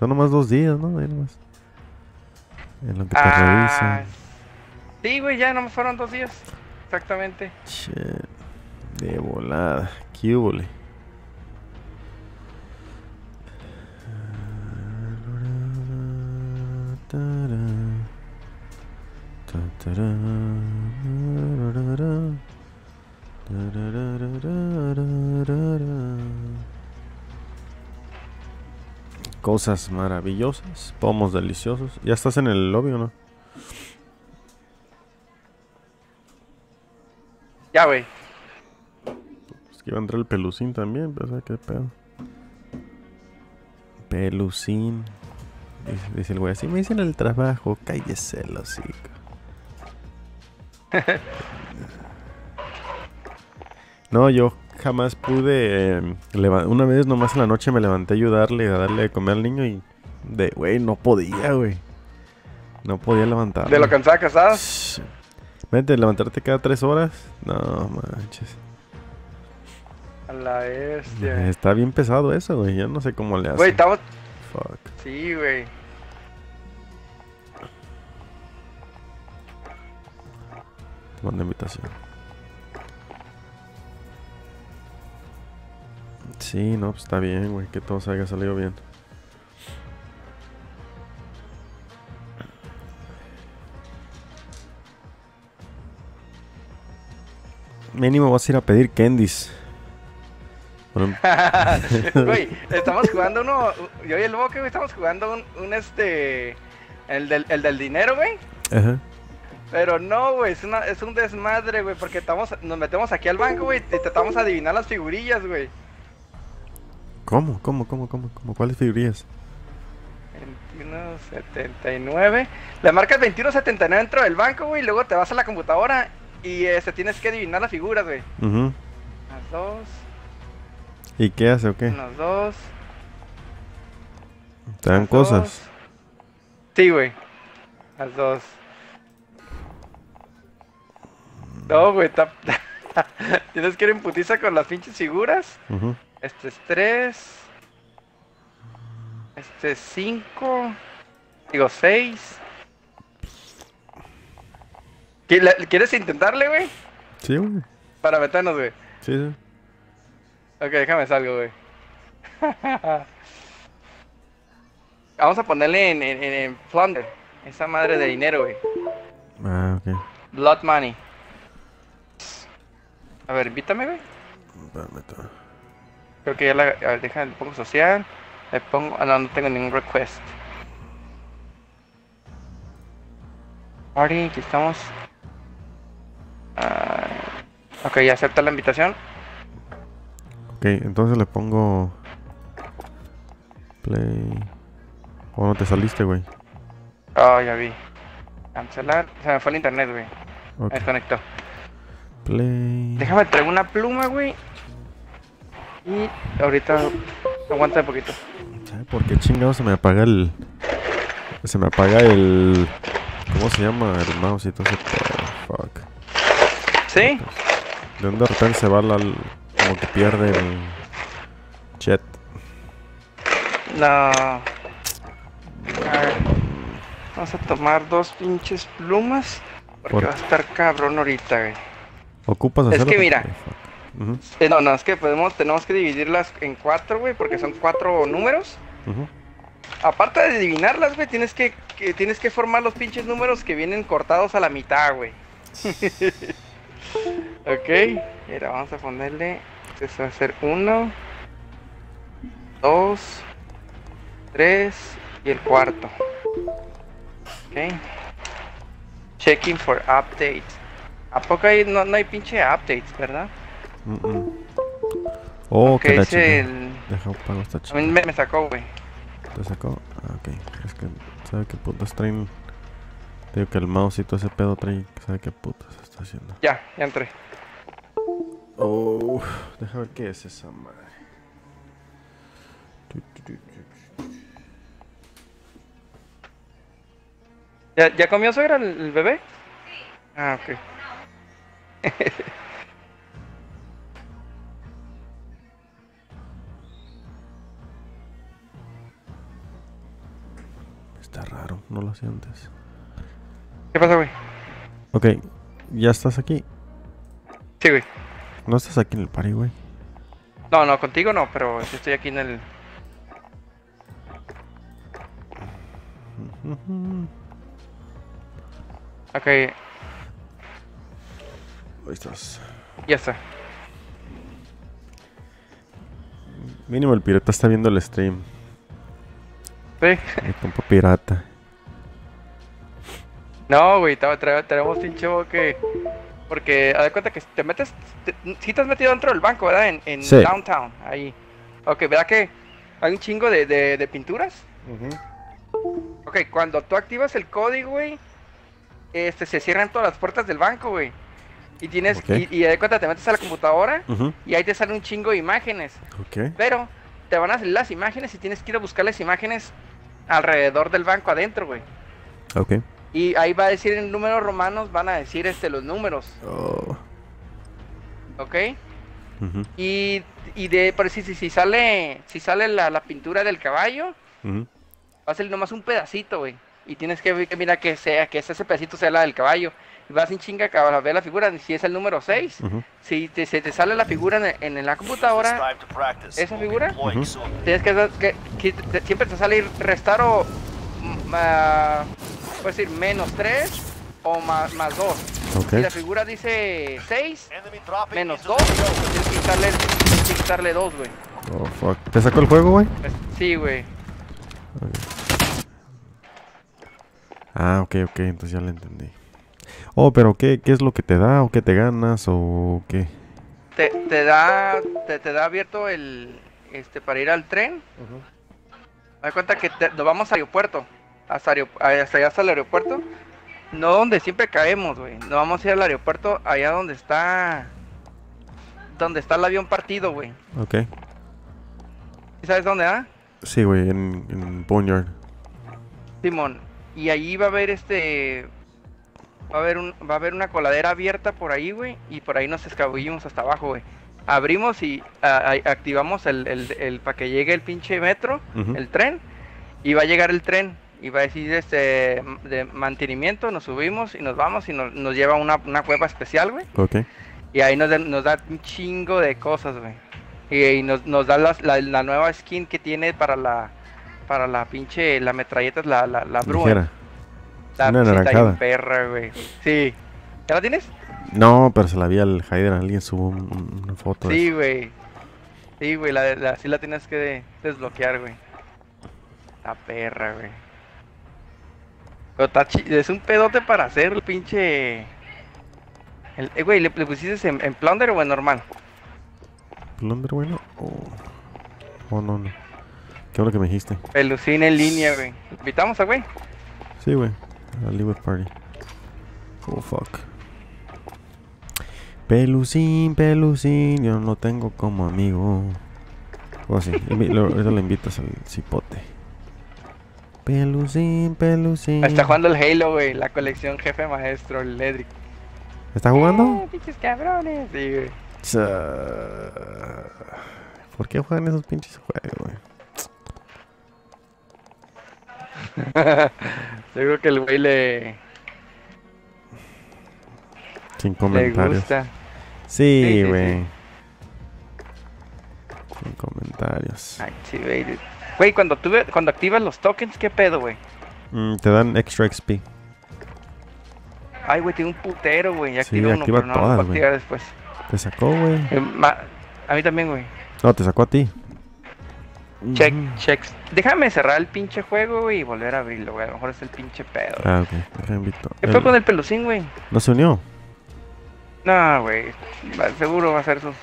Son nomás dos días, ¿no? Ahí nomás. En lo que te Ah, revisan. sí, güey, ya no me fueron dos días. Exactamente. Shit. De volada. ¿Qué húbole? Cosas maravillosas, pomos deliciosos. ¿Ya estás en el lobby o no? Ya, güey. Es que iba a entrar el pelucín también, pero ¿sabes qué pedo? Pelucín. Dice, dice el güey así, me dicen el trabajo, cállese el hocico. no, yo jamás pude... eh, una vez nomás en la noche me levanté a ayudarle, a darle de comer al niño y... De, güey, no podía, güey. No podía levantar. De lo cansada que estás. Shh. Vete, levantarte cada tres horas. No manches. A la bestia. Está bien pesado eso, güey. Yo no sé cómo le hace. Güey, estamos. Fuck. Sí, güey. Te mando invitación. Sí, no, pues está bien, güey. Que todo se haya salido bien. Mínimo vas a ir a pedir candies. Güey, estamos jugando uno. Yo y el Boque, güey, estamos jugando un, un este. El del, el del dinero, güey. Ajá. Pero no, güey, es, una- es un desmadre, güey, porque estamos, nos metemos aquí al banco, güey, y tratamos de adivinar las figurillas, güey. ¿Cómo? ¿Cómo? ¿Cómo? ¿Cómo? ¿Cómo? ¿Cuáles figurillas? 2179. Le marcas 2179 dentro del banco, güey, y luego te vas a la computadora y este, tienes que adivinar las figuras, güey. Ujú. Las dos, ¿Y qué hace o qué? las dos. ¿Te dan cosas? dos. Sí, güey. Las dos. No, güey, tienes que ir en putiza con las pinches figuras. Ujú. Este es 3. Este es 5. Digo 6. ¿Quieres intentarle, güey? Sí, güey. Para meternos, güey. Sí, sí. Ok, déjame salgo, güey. Vamos a ponerle en, en, en- Plunder. Esa madre de dinero, güey. Ah, ok. Blood Money. A ver, invítame, güey. Creo que ya la. A ver, deja, le pongo social. Le pongo. Ah, no, no tengo ningún request. Party, aquí estamos. Ah, ok, ya acepta la invitación. Ok, entonces le pongo. Play. ¿O no te saliste, güey? Oh, ya vi. Cancelar. Se me fue el internet, güey. Me desconectó. Play. Déjame traer una pluma, güey. Y ahorita. Aguanta un poquito. ¿Sabe por qué chingado se me apaga el. Se me apaga el. ¿Cómo se llama? El mouse y todo ese? Fuck. ¿Sí? De donde de repente se va la. Como que pierde el. Jet. No. A ver. Vamos a tomar dos pinches plumas. Porque Por- va a estar cabrón ahorita, güey. Ocupas Es hacerlo. que mira. Eh, no, no, es que podemos, tenemos que dividirlas en cuatro, güey, porque son cuatro números. Aparte de adivinarlas, güey, tienes que, que- tienes que formar los pinches números que vienen cortados a la mitad, güey. ok, mira, vamos a ponerle. Esto va a ser uno, dos, tres y el cuarto. Ok. Checking for updates. ¿A poco no, no hay pinche updates, verdad? Mm, mm. Oh, Ok, que la es chingada. el- Deja pago esta A mí chica. me, me sacó, güey. ¿Te sacó? Ah, ok. Es que, ¿sabe qué putas traen? Digo que el mouse y todo ese pedo trae. ¿Sabe qué putas está haciendo? Ya, ya entré. Oh, deja ver qué es esa madre. ¿Ya, ya comió suegra el, el bebé? Ah, ok. Está raro, no lo antes. ¿Qué pasa, güey? Ok, ya estás aquí. Sí, güey. No estás aquí en el party, güey. No, no, contigo no, pero sí estoy aquí en el... Ok, Ahí estás. ya está. Mínimo el pirata está viendo el stream. Sí. El compa pirata. No, güey, tenemos pinche que... Porque, haz de cuenta que te metes... Te, sí te has metido dentro del banco, ¿verdad? En, en Sí. Downtown, ahí. Ok, ¿verdad que hay un chingo de, de, de pinturas? Ok, cuando tú activas el código, güey, este, se cierran todas las puertas del banco, güey. Y tienes, y, y de cuenta te metes a la computadora y ahí te sale un chingo de imágenes. Ok. Pero te van a salir las imágenes y tienes que ir a buscar las imágenes alrededor del banco adentro, güey. Ok. Y ahí va a decir en números romanos, van a decir este los números, Oh, ¿ok? Y, y de, por si, si, si sale, si sale la, la pintura del caballo, ujú. va a salir nomás un pedacito, güey. Y tienes que, que mirar que sea, que ese pedacito sea la del caballo. Y vas sin chinga a ver la figura, si es el número 6. Ujú. Si te, se te sale la figura en, en la computadora, ¿Esa figura? Ujú. tienes que, que- que te- siempre te sale restar o, ah, puedes decir, menos 3 o más, más 2. Ok. Si la figura dice 6, menos 2, tienes que quitarle, tienes que quitarle 2, güey. Oh, fuck. ¿Te sacó el juego, güey? Sí, güey. Ah, ok, ok. Entonces ya lo entendí. Oh, pero ¿qué, ¿qué es lo que te da? ¿O qué te ganas? ¿O qué? Te, te da te, te da abierto el este para ir al tren. Me cuenta que te- nos vamos al aeropuerto. Hasta, aerop- hasta allá hasta el aeropuerto. No donde siempre caemos, güey. No vamos a ir al aeropuerto allá donde está donde está el avión partido, güey. Ok. ¿Sí ¿Sabes dónde, ah? Sí, güey, en, en Boneyard. Simón. Y allí va a haber este va a haber un va a haber una coladera abierta por ahí, güey, y por ahí nos escabullimos hasta abajo, güey. Abrimos y activamos el, el, el para que llegue el pinche metro, el tren, y va a llegar el tren y va a decir este de mantenimiento, nos subimos y nos vamos y nos, nos lleva a una, una cueva especial, güey. Ok. Y ahí nos, nos da un chingo de cosas, güey. Y, y nos, nos da las- la, la nueva skin que tiene para la para la pinche la metralleta, la la la Bruen. Una está bien anaranjada. perra, güey. Sí. ¿Ya la tienes? No, pero se la vi al Haider. Alguien subió un- un- una foto. Sí, güey. Sí, güey, la, la, sí la tienes que de- desbloquear, güey. La perra, güey. Pero está es un pedote para hacer el pinche... El, eh, güey, ¿le, le pusiste en, en Plunder o en normal? ¿Plunder, bueno? Oh. oh, no, no. Qué bueno que me dijiste. Pelucín en línea, güey. ¿Invitamos a güey? Sí, güey. Al Live Party. Oh, fuck. Pelucín, pelucín, yo no lo tengo como amigo. O invi- lo- Ahorita le invitas al cipote. Pelucín, pelucín. Está jugando el Halo, güey. La colección jefe maestro, el Ledric. ¿Está jugando? Eh, pinches cabrones. Sí, güey. ¿Por qué juegan esos pinches juegos, güey? Seguro que el güey le, Sin le comentarios. gusta. Sí, sí, sí. güey. Sin comentarios. Sí, güey. Güey, cuando, tuve, cuando activas los tokens, ¿qué pedo, güey? Mm, te dan extra XP. Ay, güey, tiene un putero, güey. Ya Sí, activa uno, activa pero no lo todas, puedo activar después. Te sacó, güey. Eh, a mí también, güey. No, te sacó a ti. Check, Ujú. checks. Déjame cerrar el pinche juego, güey, y volver a abrirlo, güey. A lo mejor es el pinche pedo. Ah, ok. Invito. ¿Qué fue con el pelucín, güey? ¿No se unió? No, güey. Seguro va a hacer sus,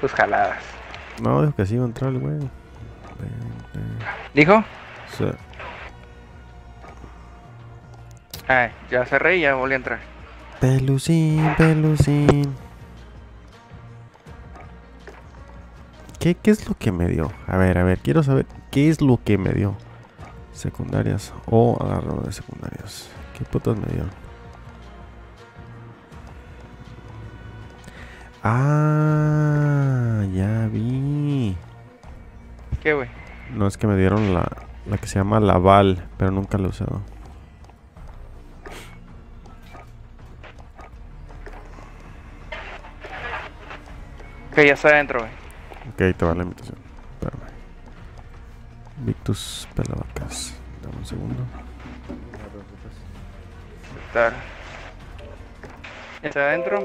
sus jaladas. No, dijo que sí iba a entrar el güey. ¿Dijo? Sí. Ay, ya cerré y ya volví a entrar. Pelucín, pelucín. ¿Qué, ¿Qué es lo que me dio? A ver, a ver, quiero saber qué es lo que me dio. Secundarias o agarro de secundarias. ¿Qué putas me dio? Ah, ya vi. ¿Qué, güey? No es que me dieron la La que se llama Laval, pero nunca la he usado. Ok, ya está adentro, güey. Ok, te va la invitación. Espérame. Victus Pelavacas. Dame un segundo. Está. Está adentro.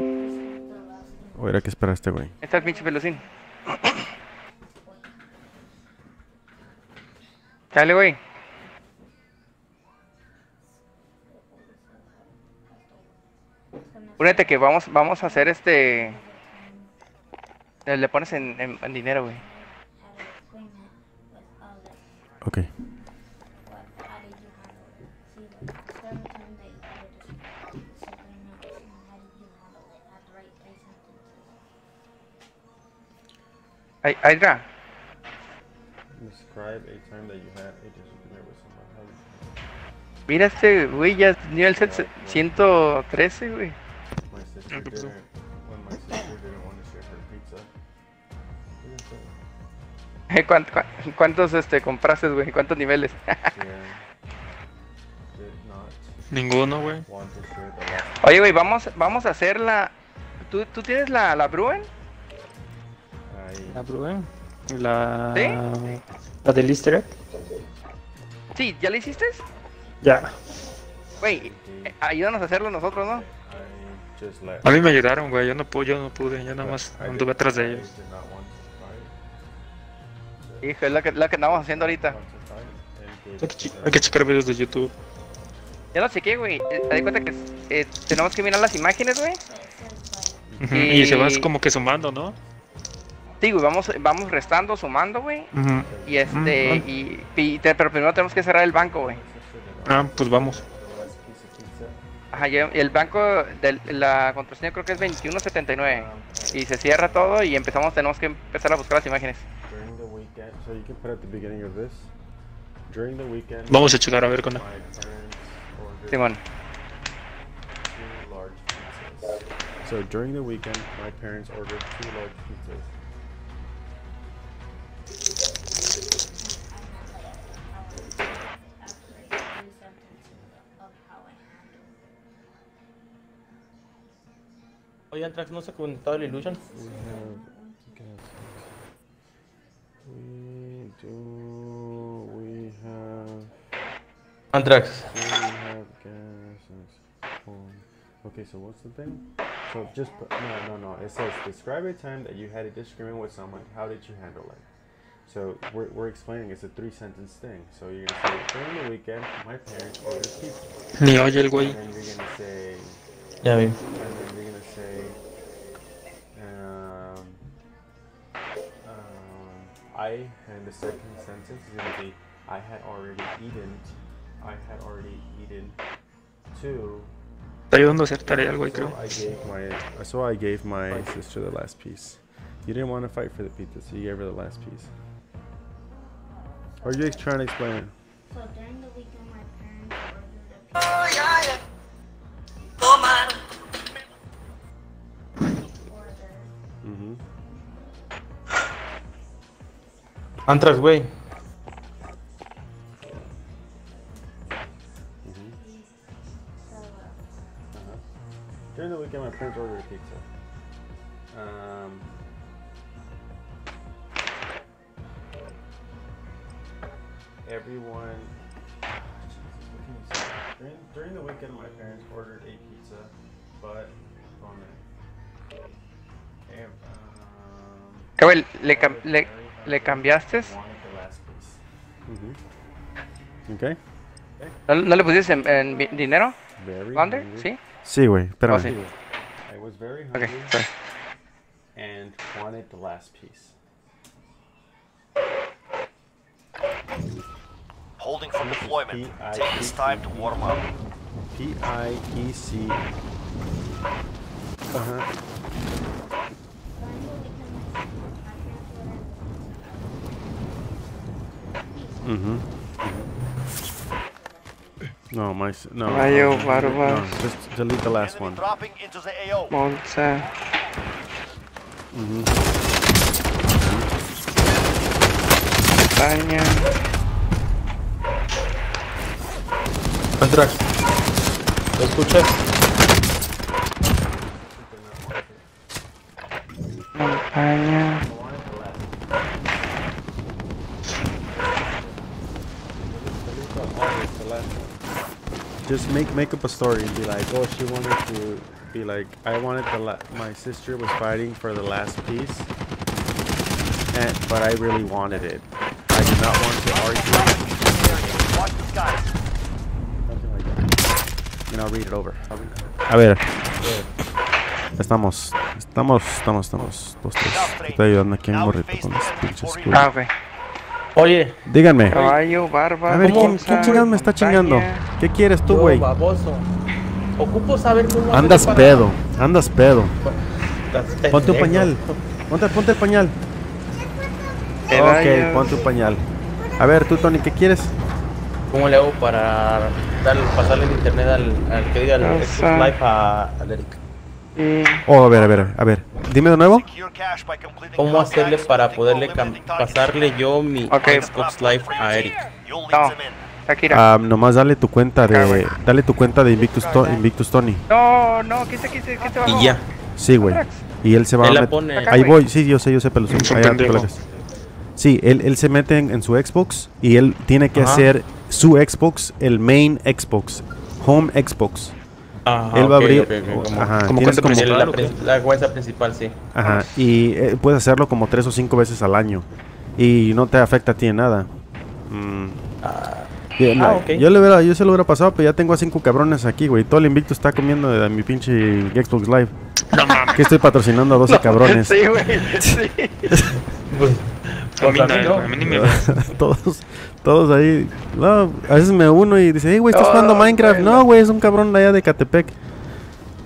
O era que espera este güey. Ahí Está el pinche pelucín. Dale, güey. Únete que vamos, vamos a hacer este. Eh, Le pones en, en- en dinero, güey. Ok. Ahí, ahí está. Describe a time that you had a disagreement with someone. Mira este, güey, ya nivel set- 113, güey. ¿Cuánt- cuán- ¿Cuántos este, compraste, güey? ¿Cuántos niveles? Ninguno, güey. Oye, güey, vamos, vamos a hacer la... ¿Tú, tú tienes la, la Bruen? La probé. La. ¿Sí? La del Easter egg. Sí, ¿ya la hiciste? Ya. Güey, eh, ayúdanos a hacerlo nosotros, ¿no? A mí me ayudaron, güey. Yo no pude, yo no pude. Yo nada más anduve atrás de ellos. Hijo, es la que, la que andamos haciendo ahorita. Hay que, hay que checar videos de YouTube. Ya lo chequé, güey. Eh, Te das cuenta que eh, tenemos que mirar las imágenes, güey. Y- Y se va como que sumando, ¿no? Sí, güey, vamos, vamos restando, sumando, güey. Y este, y, y te- pero primero tenemos que cerrar el banco, güey. Ah, pues vamos. Ajá, el banco, de la contraseña creo que es 2179. Y se cierra todo y empezamos, tenemos que empezar a buscar las imágenes. During the weekend, so you can put at the beginning of this. During the weekend, Vamos a checar a ver con my parents ordered Simón. two large pizzas. So during the weekend, my parents ordered two large pizzas. Oye, Antrax, ¿no se ha conectado el Illusion? We have. We do. We have. Antrax. Gas and. Okay, so what's the thing? So just put, no, no, no. It says describe a time that you had a disagreement with someone. How did you handle it? So we're, we're explaining it's a three sentence thing. So you're gonna say during the weekend, my parents ordered pizza. Ni oye el güey. And then you're gonna say, Ya vi. and then you're gonna say, um, I, and the second sentence is gonna be, I had already eaten, I had already eaten two. Está ayudando a hacer tarea el güey, So creo. I gave my, so I gave my sister the last piece. You didn't want to fight for the pizza, so you gave her the last piece. Or are you trying to explain? So during the weekend, my parents ordered Antrax, güey. So, During the weekend, my parents ordered a pizza. Um, everyone. Jesus, what can you say? During, during the weekend, my parents ordered a pizza, but on it. Ev- um, Que, güey, le, le, very le cambiaste. Okay. ¿No, no le pusiste en, dinero? ¿Sí? Sí, güey. Espérame. Oh, sí. I was very Ok, hungry sorry. and wanted the last piece. Holding from deployment. P-I- Take this time to warm up. P I Mm-hmm. No, my no. Mayo, no, Barbas. no, just delete the last Enemy one. dropping into the AO. Bolsa. Mm-hmm. España. Antrax. ¿Lo escuchas? Montaña. Just make make up a story and be like, oh, she wanted to be like, I wanted the la- my sister was fighting for the last piece, and but I really wanted it. I did not want to argue. Watch the skies. Something like that. And I'll read it over. I'll read it over. A ver. Estamos, estamos, estamos, estamos. Dos, tres. Estoy ayudando aquí a mi Now morrito con the los pinches for culos. Ah, ok. Oye, Díganme. Caballo, barba. A ver, ¿quién, bolsa, quién chingados me está chingando? ¿Qué quieres tú, güey? baboso. Ocupo saber cómo hacer Andas para- pedo, andas pedo. Ponte un pañal. Ponte, ponte el pañal. Ok, ponte un pañal. A ver, tú, Tony, ¿qué quieres? ¿Cómo le hago para dar, pasarle el internet al, al que diga el. Xbox Live a, al Eric? Oh, a ver, a ver, a ver. Dime de nuevo. ¿Cómo hacerle para poderle pasarle yo mi Ok. Xbox Live a Eric? No. Shakira. Ah, nomás dale tu cuenta de, dale tu cuenta de Invictus, To- Invictus Tony. No, no, ¿qué se, qué se, qué se bajó? Y ya. Sí, güey. Y él se va Él a la met- pone. Acá, Ahí voy, sí, yo sé, yo sé, pero. Sí, él, él se mete en, en su Xbox y él tiene que Ajá. hacer su Xbox, el main Xbox, home Xbox. Ah, él va a abrir, como- ajá, como como- la, la cuenta principal, sí. ajá, y eh, puedes hacerlo como tres o cinco veces al año y no te afecta a ti en nada. Mm. Yo, ah, yo le hubiera, yo se lo hubiera pasado, pero ya tengo a cinco cabrones aquí, güey. Todo el invicto está comiendo de mi pinche Xbox Live. No mames. Que estoy patrocinando a 12 cabrones. Sí, güey. Sí. Pues a mí no, no. a mí ni me todos, todos ahí. No, a veces me uno y dice, hey, güey, ¿estás Oh, jugando Minecraft? bueno. No, güey, es un cabrón de allá de Catepec.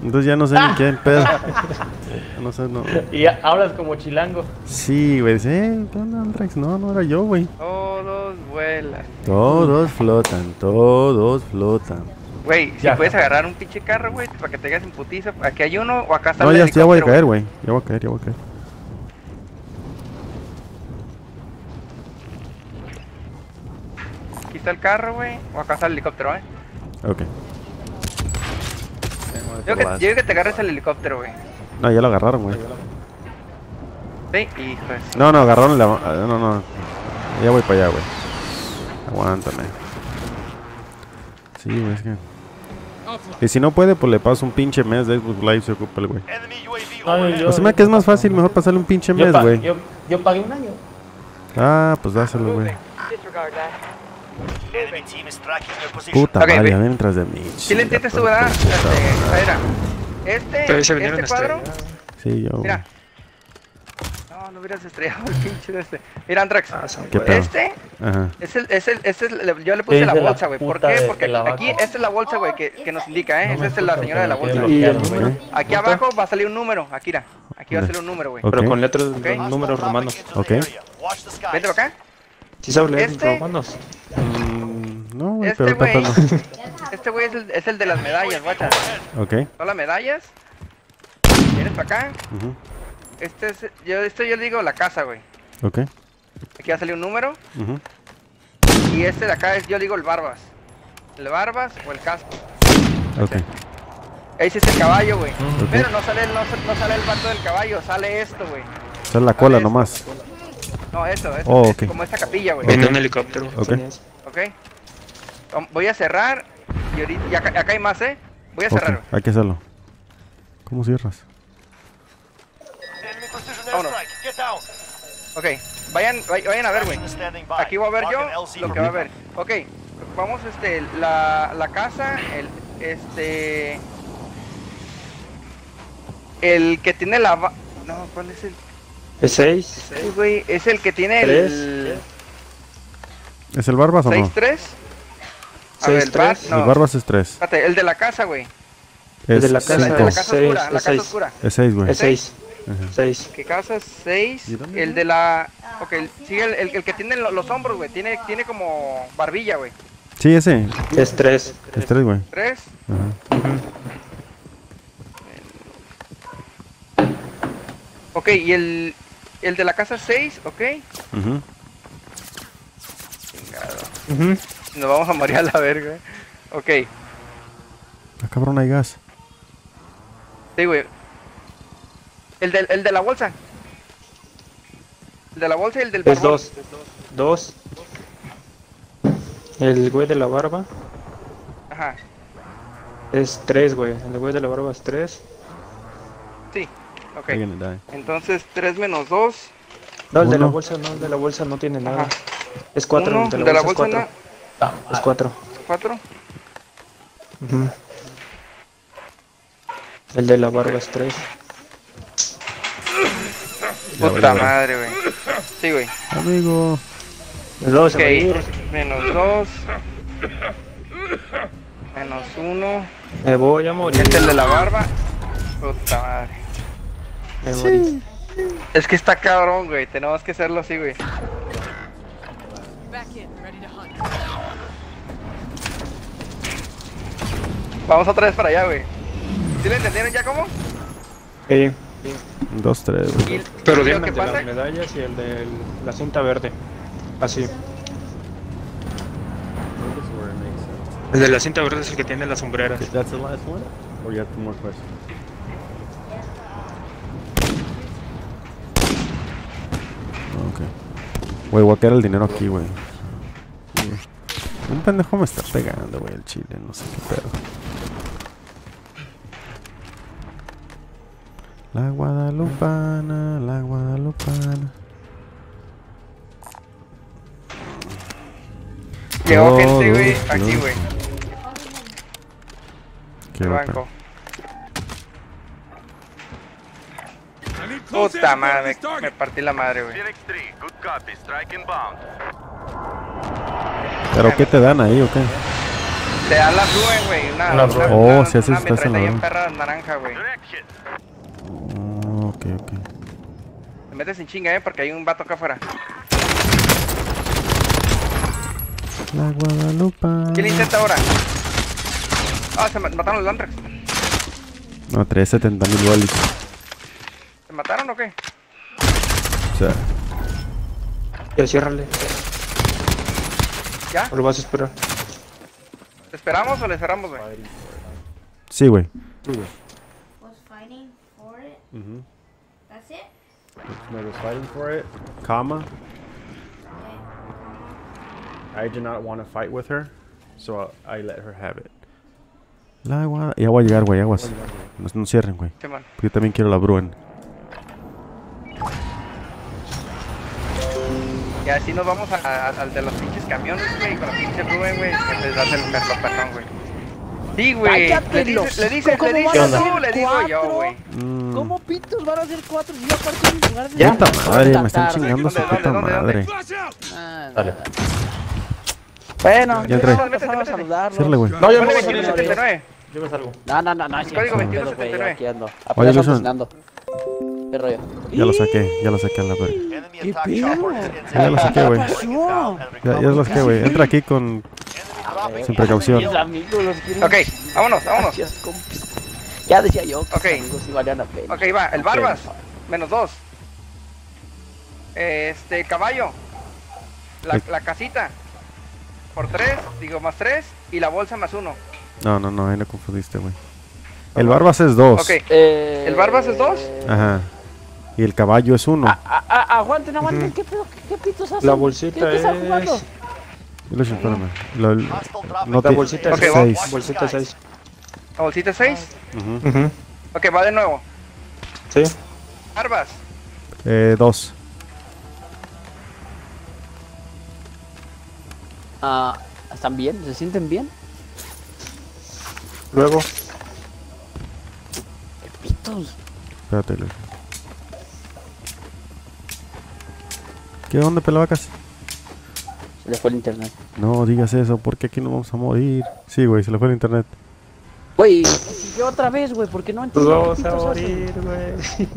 Entonces ya no sé ni qué pedo. No sé, no. Y hablas como chilango. Sí, güey, dice, eh, ¿qué onda, Andrax? No, no era yo, güey. Todos vuelan. Todos flotan, todos flotan. Güey, si Ya. puedes agarrar un pinche carro, güey, para que te hagas en putiza. Aquí hay uno o acá está No, el ya, ya voy a caer, güey. Ya voy a caer, ya voy a caer. Aquí está el carro, güey, o acá está el helicóptero, eh. Ok. Yo que, yo que te agarres el helicóptero, güey. No, ya lo agarraron, güey. Sí, hijo de No, no, agarraron la... ah, No, no. Ya voy para allá, güey. Aguántame. Sí, güey, es que... Y si no puede, pues le paso un pinche mes de Xbox Live se ocupa el güey. O sea, me que es más fácil, mejor pasarle un pinche mes, güey. yo, yo pagué un año. Ah, pues dáselo, güey. Puta Ok, madre, ve. ya vienen tras de mí. ¿Sí le entiendes tu tú, verdad? Este. Este, este cuadro. Sí, yo. Mira. No, no hubieras estrellado el pinche de este. Mira, Andrax. Ah. Este Ajá. es el, es el, es el, yo le puse la bolsa, güey. ¿Por qué? Porque aquí, esta es la bolsa, güey, que, que nos indica, ¿eh? No me es la señora de la bolsa. Y el número. Aquí abajo va a salir un número, aquí, mira. Aquí va a salir un número, güey. Pero con letras números romanos. Ok. Vente para acá. ¿Sí sabes leer Este- romanos? Mm, no, güey, Este pero güey. no. Este güey es el, es el de las medallas, guacha. Ok. Son las medallas. Vienes para acá. Este es, yo, esto yo le digo la casa, güey. Ok. Aquí va a salir un número. Y este de acá es, yo le digo el barbas. El barbas o el casco. Ok. Ese es el caballo, güey. Pero no sale, el- no, no sale el vato del caballo, sale esto, güey. Es la cola Sale nomás. No, eso, eso. Oh, como esta capilla, güey. Viene un helicóptero. Ok. Ok. Voy a cerrar. Y ahorita, y acá, acá hay más, ¿eh? Voy a cerrar. güey. hay que hacerlo. ¿Cómo cierras? Enemy precision Vámonos. airstrike. Get down. Ok. Vayan, vay- vayan a ver, güey. Aquí voy a ver yo lo que va a ver. Ok. Vamos, este, la, la casa, el, este... El que tiene la... va- No, ¿cuál es el...? Es 6. Sí, güey, es el que tiene Tres. el... ¿Es el Barbas o no? 6-3. A Seis, ver, el bar, tres. no. El Barbas es 3. Espérate, el de la casa, güey. Es de la la, de la casa Seis, oscura, la es casa seis. oscura. Es 6, güey. Es 6. Ajá. 6. ¿Qué casa es 6? ¿Y dónde El de la... Ok, el, sí, el, el- el que tiene lo- los hombros, güey. Tiene, tiene como barbilla, güey. Sí, ese. Es 3. Es 3, güey. 3. Ajá. Ok, y el, el de la casa 6, ok. Ujú. Chingado. Nos vamos a morir a la verga. Ok, Ah, cabrón, hay gas. sí, güey. El de, el de la bolsa. El de la bolsa y el del Es barbón. dos. Dos. El güey de la barba Ajá, es tres, güey. El güey de la barba es tres. sí. Ok. They're gonna die. Entonces 3 menos 2. No, el de la bolsa no, el de la bolsa no tiene nada. Ajá. Es cuatro, 1 el de la de la bolsa, bolsa es cuatro. Es cuatro. 4. Ujú. El de la barba es tres. Puta madre, güey. Sí, güey. Amigo. El dos Ok. Menos 2. Menos 1. Me voy a morir. Este es el de la barba. Puta madre. Me morí. Es que está cabrón, güey. Tenemos que hacerlo así, güey. Vamos otra vez para allá, güey. ¿Sí le entendieron ya cómo? Sí. Dos, tres, güey. Pero lo el de las medallas y el de la cinta verde. Así. El de la cinta verde es el que tiene las sombreras. That's the last one? Or you have Ok. Güey, voy a quedar el dinero aquí, güey. Un pendejo me está pegando, güey, el chile, no sé qué pedo. La Guadalupana, la Guadalupana. llegó gente, güey, aquí, güey. Qué banco. Puta madre, me, me partí la madre, güey. Phoenix 3, good copy. Strike inbound. ¿Pero qué te dan ahí o qué? Te dan la Ruen, güey. Una, Una una. Oh, si haces una estás en la perra naranja, güey. Oh, ok, ok. Te metes sin chinga, eh, porque hay un vato acá afuera. La Guadalupana. ¿Quién le intenta ahora? Ah, se ma- mataron los Landrex. No, 370 mil bolis. ¿Se mataron o qué? O sea, Ya ciérrale. ¿Ya? ¿O lo vas a esperar? ¿Le esperamos o le cerramos, güey? sí, güey. Was fighting for it. Mhm. That's it. I was fighting for it, comma. I did not want to fight with her, so I let her have it. La Guada... Ya voy a llegar, güey, aguas. No, no cierren, güey. Sí. Porque yo también quiero la Bruen. Y así nos vamos a- a- al de los pinches camiones, güey, con la pinche Rubén, güey, que les das el perro perrón, güey. Sí, güey. Le dices, le dices, ¿cómo le dices tú, le digo yo, güey. Mm. ¿Cómo pitos van a ser cuatro si yo aparte en lugar de Puta de madre, me están chingando su ¿Dónde, puta dónde, dónde, madre. Dale. Bueno, Ya entré. vamos a saludarlos. Güey. No, yo me voy a salir. 2179. Yo me salgo. No, no, no, no. Código sí, pedo, 2179. güey, aquí ando. Apenas Lucian. Cocinando. ¿Qué rollo? Ya lo saqué, ya lo saqué a la verga. ¿Qué pedo? Ya lo saqué, güey. Ya, ya lo saqué, güey. Entra aquí con... Sin precaución. Ok, vámonos, vámonos. Ya decía yo que Ok. los amigos sí valían la pena. Ok, va, el. Barbas, menos dos. Este, el caballo. La, la casita. Por tres, digo más tres. Y la bolsa más uno. No, no, no, ahí lo confundiste, güey. El Barbas es dos. Ok, Eh, ¿El Barbas es dos? Ajá. Y el caballo es uno. Aguanten, aguanten. ¿Qué, pedo? ¿Qué, qué pitos hacen? La bolsita es. Lo espérame. Lo- no La bolsita es 6. Bolsita 6. la bolsita seis. Ujú. Ujú. Ok, va de nuevo. Sí. Barbas, Eh, dos. Ah, ¿Están bien? ¿Se sienten bien? Luego. ¿Qué pitos? Espérate, Luis. ¿Qué onda, pelavacas? Se le fue el internet. No digas eso, porque aquí no vamos a morir. Sí, güey, se le fue el internet. Güey, yo otra vez, güey, porque no entiendo Vamos qué a morir, güey. ¿Qué,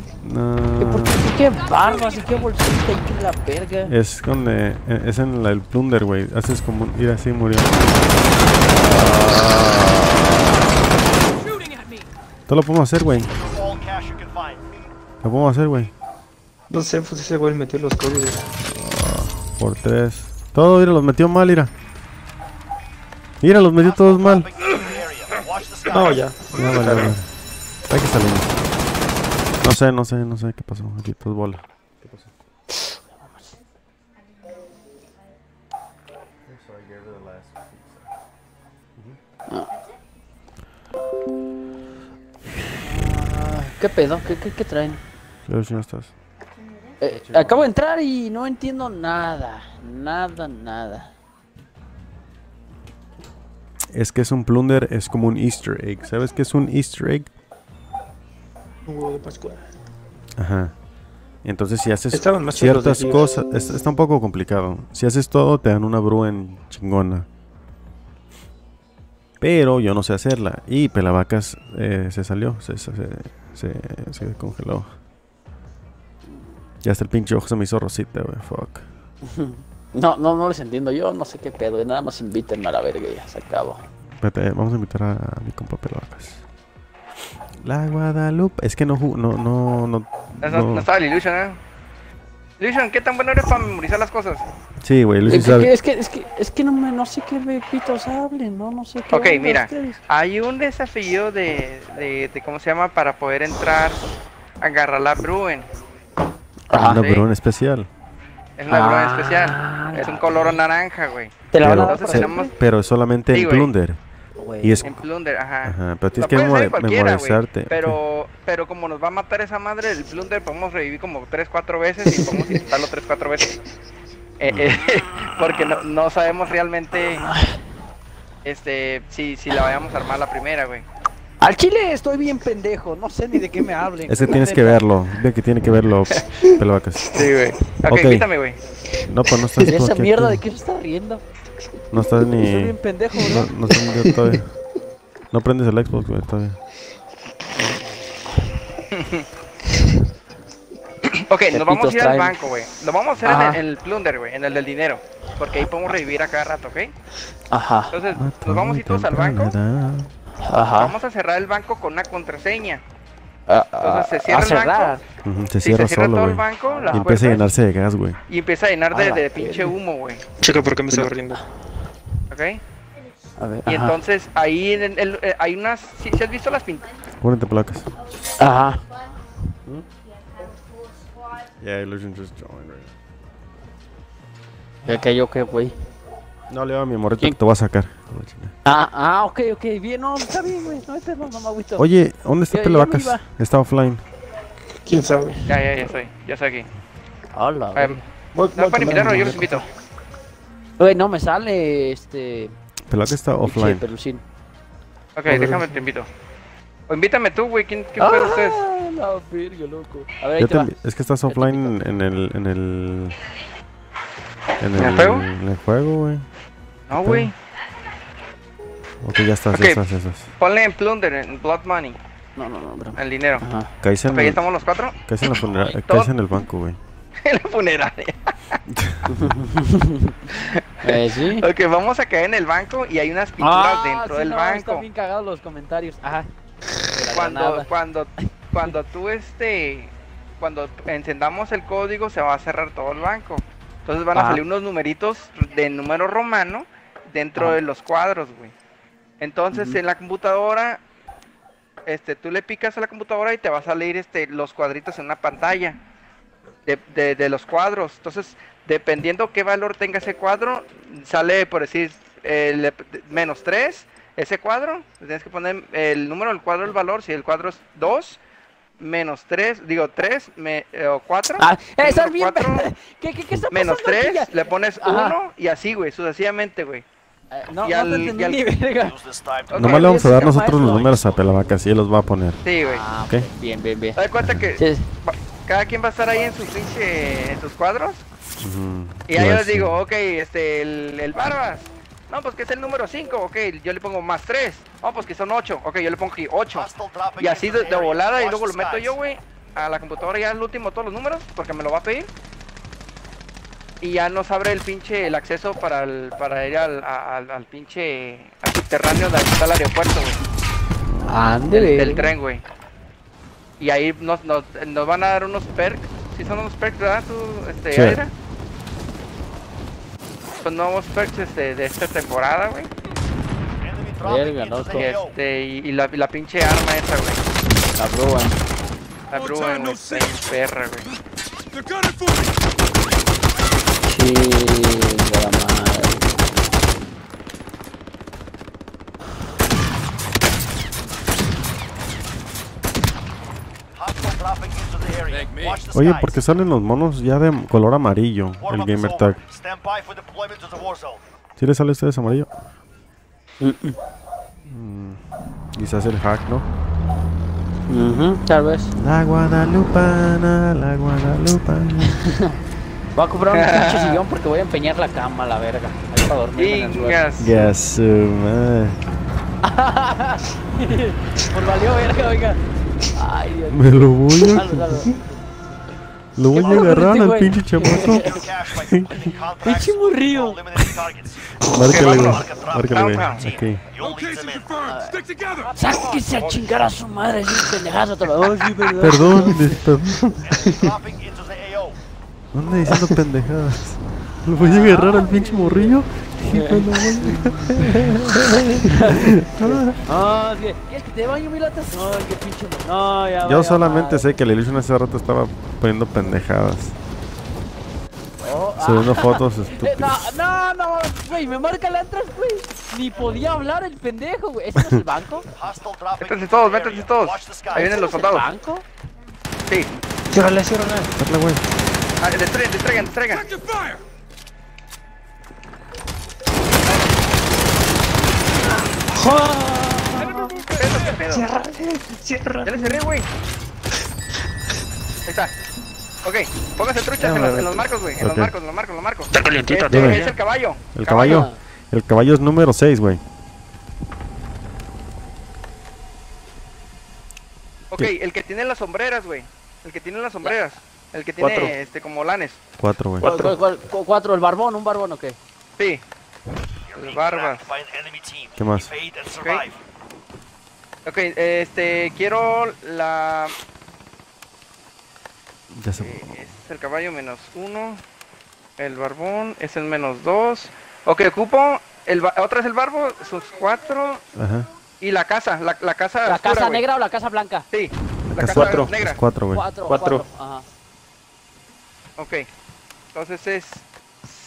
por No. qué, qué barbas y qué bolsita y qué la verga? Es con eh, eh, es en la- el plunder, güey. Haces como ir así murió. Todo lo podemos hacer, güey. Lo podemos hacer, güey. No sé, pues ese güey metió los códigos. Por tres. Todo, mira, los metió mal, mira. Mira, los metió todos mal. No, ya. Ya valió, madre. Hay que salir. No sé, no sé, no sé qué pasó. Aquí todo es bola. ¿Qué pasó? ¿Qué pedo? ¿Qué, qué, qué traen? Pero si no estás. Eh, acabo de entrar y no entiendo nada. Nada, nada. Es que es un plunder, es como un Easter egg. ¿Sabes qué es un Easter egg? Un huevo de Pascua. Ajá. Entonces si haces más ciertas cosas, es- está un poco complicado. Si haces todo, te dan una bruen chingona. Pero yo no sé hacerla. Y Pelavacas eh, se salió, se, se, se, se- se congeló. Ya hasta el pinche ojo se me hizo rosita, wey. Fuck. No, no, no les entiendo. Yo no sé qué pedo. y Nada más invítenme a la verga y ya se acabó. Espérate, vamos a invitar a, a mi compa Pelavacas. La Guadalupe. Es que no, no, no, no, No, no, estaba el Illusion, ¿eh? Illusion, ¿qué tan bueno eres para memorizar las cosas? Sí, güey, Luis Es que, sabe. es que, es que, es que no, me, no sé qué me pitos hablen, no, no sé qué. Ok, mira, ustedes. hay un desafío de, de, de ¿cómo se llama? Para poder entrar a agarrar la Ajá. Una sí. bruen especial. Es una Bruen Ah, especial. Es un color naranja, güey. Te la Pero, se- tenemos- pero es solamente Sí, en plunder. Y es En Plunder, ajá. Ajá, pero tienes Lo que memorizarte. Pero, pero como nos va a matar esa madre del Plunder, podemos revivir como 3, 4 veces y podemos intentarlo 3, 4 veces. Eh, eh, porque no, no sabemos realmente este si, si la vayamos a armar la primera, güey. Al chile estoy bien pendejo, no sé ni de qué me hablen. Ese tienes que verlo. Ve que tiene que verlo, Pelavacas. Sí, güey. Ok, Ok. invítame, güey. No, pues no estás. ¿Y esa mierda tú- de qué se está riendo? No estás Estoy ni. bien pendejo, No, ¿no? no estás ni todavía. No prendes el Xbox, güey, todavía. Ok, nos vamos a ir al banco, güey. Lo vamos a hacer en Ajá. el, en el Plunder, güey, en el del dinero. Porque ahí podemos revivir a cada rato, ¿ok? Ajá, Entonces, nos vamos a ir todos al banco. Ajá. Vamos a cerrar el banco con una contraseña. Ah, Entonces, se ah, cierra a el banco. cerrar. Ujú, se Sí, cierra se cierra solo, todo el güey. banco, las Y empieza a llenarse de gas, güey. y empieza a llenar de, de pinche humo, güey. Checa por qué me estaba riendo. ¿Ok? A ver, Y ajá. entonces ahí en el- eh, hay unas. Si has visto las pinturas? Ponete placas. Ajá. Yeah, Illusion just joined right ¿Qué, qué, yo qué, güey? No le va a mi morrito que te voy a sacar. Ah, ah, ok, ok, bien, no, está bien, güey, no pedo, no me agüito. Oye, ¿dónde está Pelavacas? Está offline. ¿Quién sabe? Ya, ya, ya estoy. Ya estoy aquí. Hola, güey. Voy, voy no a para invitarlo, yo los invito. Güey, no me sale, este... Pelavacas está offline. pelucín. Ok, déjame te invito. O invítame tú, güey. ¿Quién, quién fue de ustedes? Ah, la verga, loco. A ver, ahí Ya te te va. envi- es que estás offline en el. En el. En ¿En el juego? En el juego, güey. No, güey. Ok, ya estás, Ok. ya estás, ya estás. Ponle en Plunder, en Blood Money, No, no, no, bro. el dinero. Ajá. Caíse en, ya estamos los cuatro. caíse en la funeraria. Todo- Caíse en el banco, güey. en la funeraria. Eh, sí. Ok, vamos a caer en el banco y hay unas pinturas dentro sí, del no, banco. Están bien cagados los comentarios. Ajá. Cuando, cuando, cuando tú este, cuando encendamos el código se va a cerrar todo el banco. Entonces van a salir unos numeritos de número romano dentro Ajá. de los cuadros, güey. Entonces en la computadora, este, tú le picas a la computadora y te va a salir este, los cuadritos en una pantalla de, de- de los cuadros. Entonces, dependiendo qué valor tenga ese cuadro, sale por decir el, menos 3 ese cuadro, tienes que poner el número del cuadro, el valor, si el cuadro es 2, menos 3, digo 3 me, eh, o 4, Ah, estás bien. cuatro, ¿Qué, qué, qué está menos pasando aquí 3, ya? le pones Ajá. 1 y así, güey, sucesivamente, güey. Eh, no, y no al- te y al- ni verga. Use this time to Ok. Nomás le vamos a dar nosotros los números a Pelavacas y él los va a poner. Sí, güey. Ah, Ok. Bien, bien, bien. Te cuenta que Sí. cada quien va a estar ahí en su pinche, en sus cuadros. Ujú. Y ahí a les digo, ok, este, el, el Barbas. No, pues que es el número 5, ok, yo le pongo más 3. No, pues que son 8, ok, yo le pongo aquí 8. hostile dropping Y así de, de volada y luego lo meto yo, güey, a la computadora ya el último todos los números, porque me lo va a pedir. Y ya nos abre el pinche, el acceso para, el, para ir al, a- al, al pinche, al subterráneo de donde está el aeropuerto, güey. Ándele. Del tren, güey. Y ahí nos, nos, nos van a dar unos perks. Si son unos perks, ¿verdad? Tú, este, Sí. Aira? Son nuevos perks este, de esta temporada, güey. Verga, loco. Y este, y, y la, y la pinche arma esa, güey. La Bruin. La Bruin, güey. Perra, güey. Chinga la madre. Oye, skies. ¿por qué salen los monos ya de color amarillo? El gamer tag. Zone. ¿Sí le sale a ustedes amarillo? Mm, Quizás el hack, ¿no? Ujú, tal vez. La Guadalupana, la Guadalupana. Voy a comprar un pinche sillón porque voy a empeñar la cama, la verga. Ahí para dormir. Por valió verga, oiga. Ay, Dios mío. Me lo voy a. Salud, salud. Lo voy a agarrar este al pinche chamaco. Pinche morrillo. Márcale, güey. Márcale, güey. Sáquese a chingar a su madre, ese pendejazo. Perdón, perdón. Enemy dropping into the AO. No ande diciendo pendejadas. Lo voy a agarrar al pinche morrillo. Lo voy Ah, sí. ¿Quieres que te baño, mi lata? No, qué pinche. No, ya. Yo vaya solamente madre. sé que la ilusión hace rato estaba poniendo pendejadas. Oh, ah. Subiendo fotos Eh, estúpidas. No, no, no, güey, me marca la atrás, güey. Ni podía hablar el pendejo, güey. ¿Este no es el banco? Métanse todos, métanse todos. Ahí vienen los ¿Este no es el soldados. banco? Sí. Ciérrale, ciérrale. Dale, güey. Ah, destruyen, destraigan, destraigan. ¿Qué pedo, qué pedo? Cierra. Ya le cerré, güey. Ahí está. Ok, póngase truchas en los, en los marcos, güey. En los marcos, en los marcos, en los marcos. Está calientito, dime. es el caballo. El caballo. El caballo es número 6, güey. Ok, el que tiene las sombreras, güey. El que tiene las sombreras. El que tiene, Cuatro. este, como lanes. 4, güey. ¿Cuál, cuál, cuál- cu- cuatro, el barbón, un barbón o qué? Sí. Enemy team. ¿Qué más? Survive. Ok, este, quiero la... Ya se. eh, es el caballo menos uno. El barbón es el menos dos. Ok, ocupo... El, ba- otra es el barbo, sus cuatro. Ajá. Y la casa, la, la casa ¿La oscura, casa negra o la casa blanca? Sí, la Casa casa Cuatro. negra. Es 4, güey. Cuatro. Cuatro. Ajá. Ok, entonces es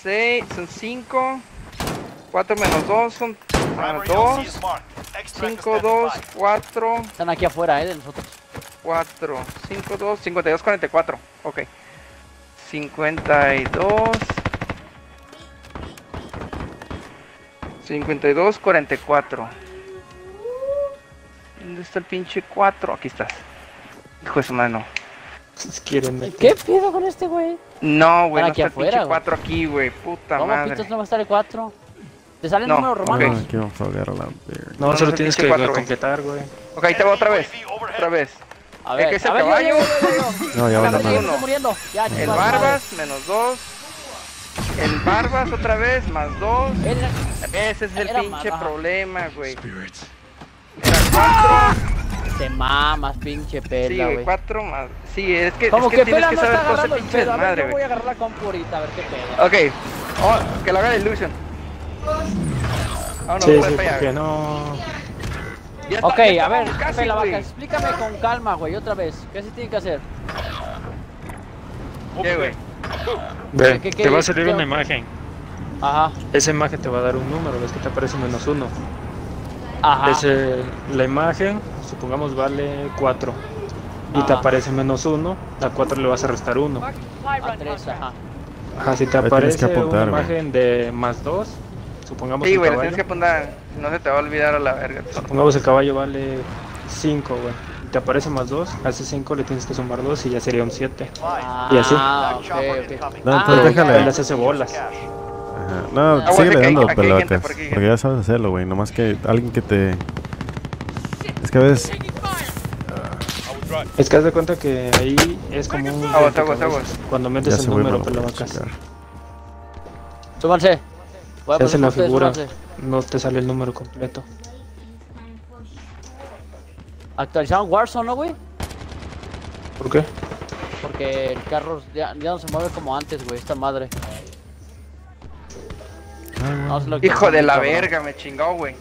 6, son 5. 4 menos 2 son menos LC 2. is marked. Extract 5, 2, 4, Están aquí afuera, eh, de nosotros. 4, 5, 2, 52, 44. Ok. 52. 52, 44. ¿Dónde está el pinche 4? Aquí estás. Hijo de su mano. Quieren meter. ¿Qué pedo con este güey? No, güey, no aquí está el afuera, pinche güey. 4 aquí, güey. Puta ¿Cómo madre. pitos no va a estar el 4? ¿Te salen No, números ok. Ah, romanos? aquí vamos a ver la verga. No, No, solo no, tienes que cuatro, completar, güey. Ok, ahí te va otra vez. Otra vez. A ¿El ver, que es el a ver, yo, caballo? yo, yo, yo, yo. No, ya A van ver, a yo me uno. estoy muriendo. Ya, El. Barbas, menos 2. El Barbas otra vez, más 2. Él- Ese es el pinche problema, güey. Era 4. Te mamas, pinche Sí, pela, güey. 4 más. Sí, es que, Como es que que tienes que no saber pinche yo voy güey. a agarrar la compu ahorita, a ver qué pedo. Ok. Oh, que lo haga de Illusion. Sí, pues, sí, allá, porque no. Ya Ok, a ver, casi, pela vaca, güey. explícame con calma, güey, otra vez. ¿Qué se tiene que hacer? ¿Qué, güey? Ve, ¿Qué- qué- te va a salir qué- una imagen. Ajá, Esa imagen te va a dar un número, ves que te aparece menos uno. ajá. Ese, la imagen, supongamos, vale 4. Y te Ajá. aparece menos 1, a 4 le vas a restar 1. A tres, ajá. Ajá, si te Ahí aparece que apuntar, una imagen de más 2, supongamos Sí, el güey, le caballo. tienes que apuntar. No se te va a olvidar a la verga. Supongamos el caballo vale 5, güey. Y te aparece más 2, a ese 5 le tienes que sumar 2 y ya sería un 7. Ah, Y así. ok, Chopper ok. incoming. No, Ah, entonces ya, déjale. Él las hace bolas. Cash. Ajá. No, que hay- dando hay Porque ya sabes hacerlo, güey. Nomás que alguien que te. Es que a veces. Es que haz de cuenta que ahí es como un. Aguas, aguas, aguas. Cuando Ya metes el número, lo voy a pelavacas. chingar. Súbanse. Voy a Se hace la figura, súbanse. no te sale el número completo. Actualizaron Warzone, ¿no, güey? ¿Por qué? Porque el carro ya, ya no se mueve como antes, güey, esta madre. Ah, No, se lo Hijo de la cabrón. verga, me chingó, güey.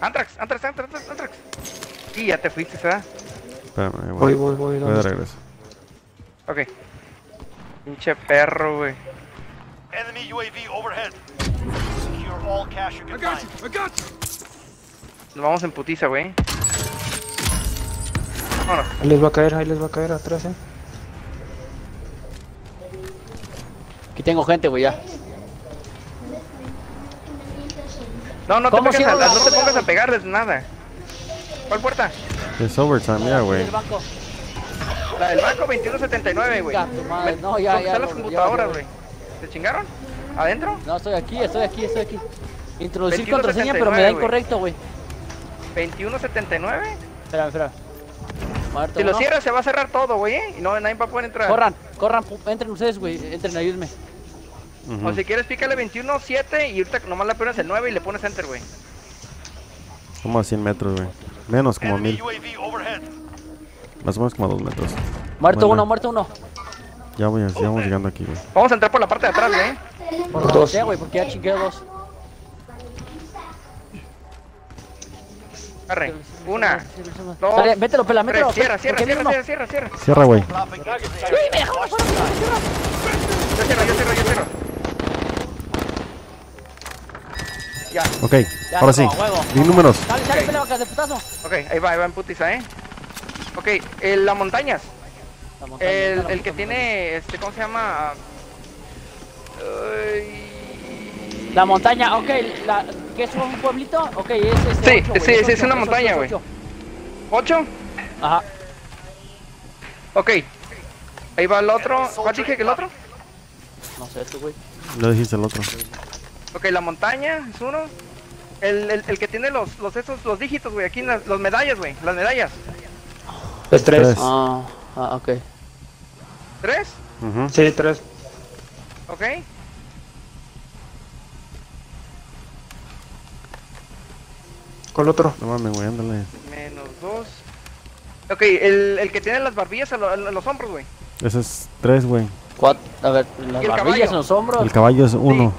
Antrax, Antrax, Antrax, Antrax, Y ya te fuiste, ¿verdad? Espérame, Voy, voy. voy, voy. Voy ¿dónde de regreso. Ok. Pinche perro, güey. Enemy UAV overhead. Secure all cash you can find. Nos vamos en putiza, güey. Vámonos. Ahí les va a caer, ahí les va a caer atrás, eh. Aquí tengo gente, güey, ya. No, no te, ¿Cómo pegues cierro a, no te pongas a pegarles nada. ¿Cuál puerta? Es overtime, ya, güey. El banco. La del banco 2179, güey. No, ya, ya, son las computadoras, güey. ¿Te chingaron? ¿Adentro? No, estoy aquí, estoy aquí, estoy aquí. Introducir 21, contraseña, pero me da 79, güey. incorrecto, güey. 2179. Espera, espera. Muerto Si lo cierras se va a cerrar todo, güey, ¿eh? Y no, nadie va a poder entrar. Corran, corran, entren ustedes, güey. Entren, ayúdenme. O si quieres, pícale 21.7 y ahorita nomás le pones el 9 y le pones enter, güey. Como a 100 metros, güey. Menos como a Enemy 1000. UAV overhead. Más o menos como a 2 metros. Muerto Bueno. uno, muerto uno. Ya, voy, ya vamos llegando aquí, güey. Vamos a entrar por la parte de atrás, güey. Por Dos. donde sea, güey, porque ya chingué dos. Arre. Una. dos, Sale, mételo, pela, tres. mételo. Cierra, cierra, cierra, cierra, cierra, cierra. Cierra, güey. Yo cierro, yo cierro, yo cierro. Ya. Ok, Ya, ahora sí. Di números. Dale, dale, Ok. pela, vacas de putazo. Ok, ahí va, ahí va en putiza, ¿eh? Ok, el, las montañas. La montaña, El, la el que tiene, este, ¿cómo se llama? La montaña, ok. La, ¿Qué es un pueblito? Ok, es este. Sí, sí, es una montaña, güey. ocho. ¿Ocho? Ajá. Ok. Ahí va el otro. ¿Cuál dije que el otro? No sé, tú, güey. Ya dijiste el otro. Ok, la montaña es uno. El, el, el que tiene los, los esos, los dígitos, güey, aquí las los medallas, güey, las medallas. Es tres. Tres. Ah, ah, ok. ¿Tres? Ujú. Sí, tres. Ok. ¿Cuál otro? No mames, güey, ándale. Menos dos. Ok, el, el que tiene las barbillas a, lo- a los hombros, güey. Ese es 3, güey. Cuatro, a ver, las ¿Y el barbillas caballo? en los hombros. El caballo es 1.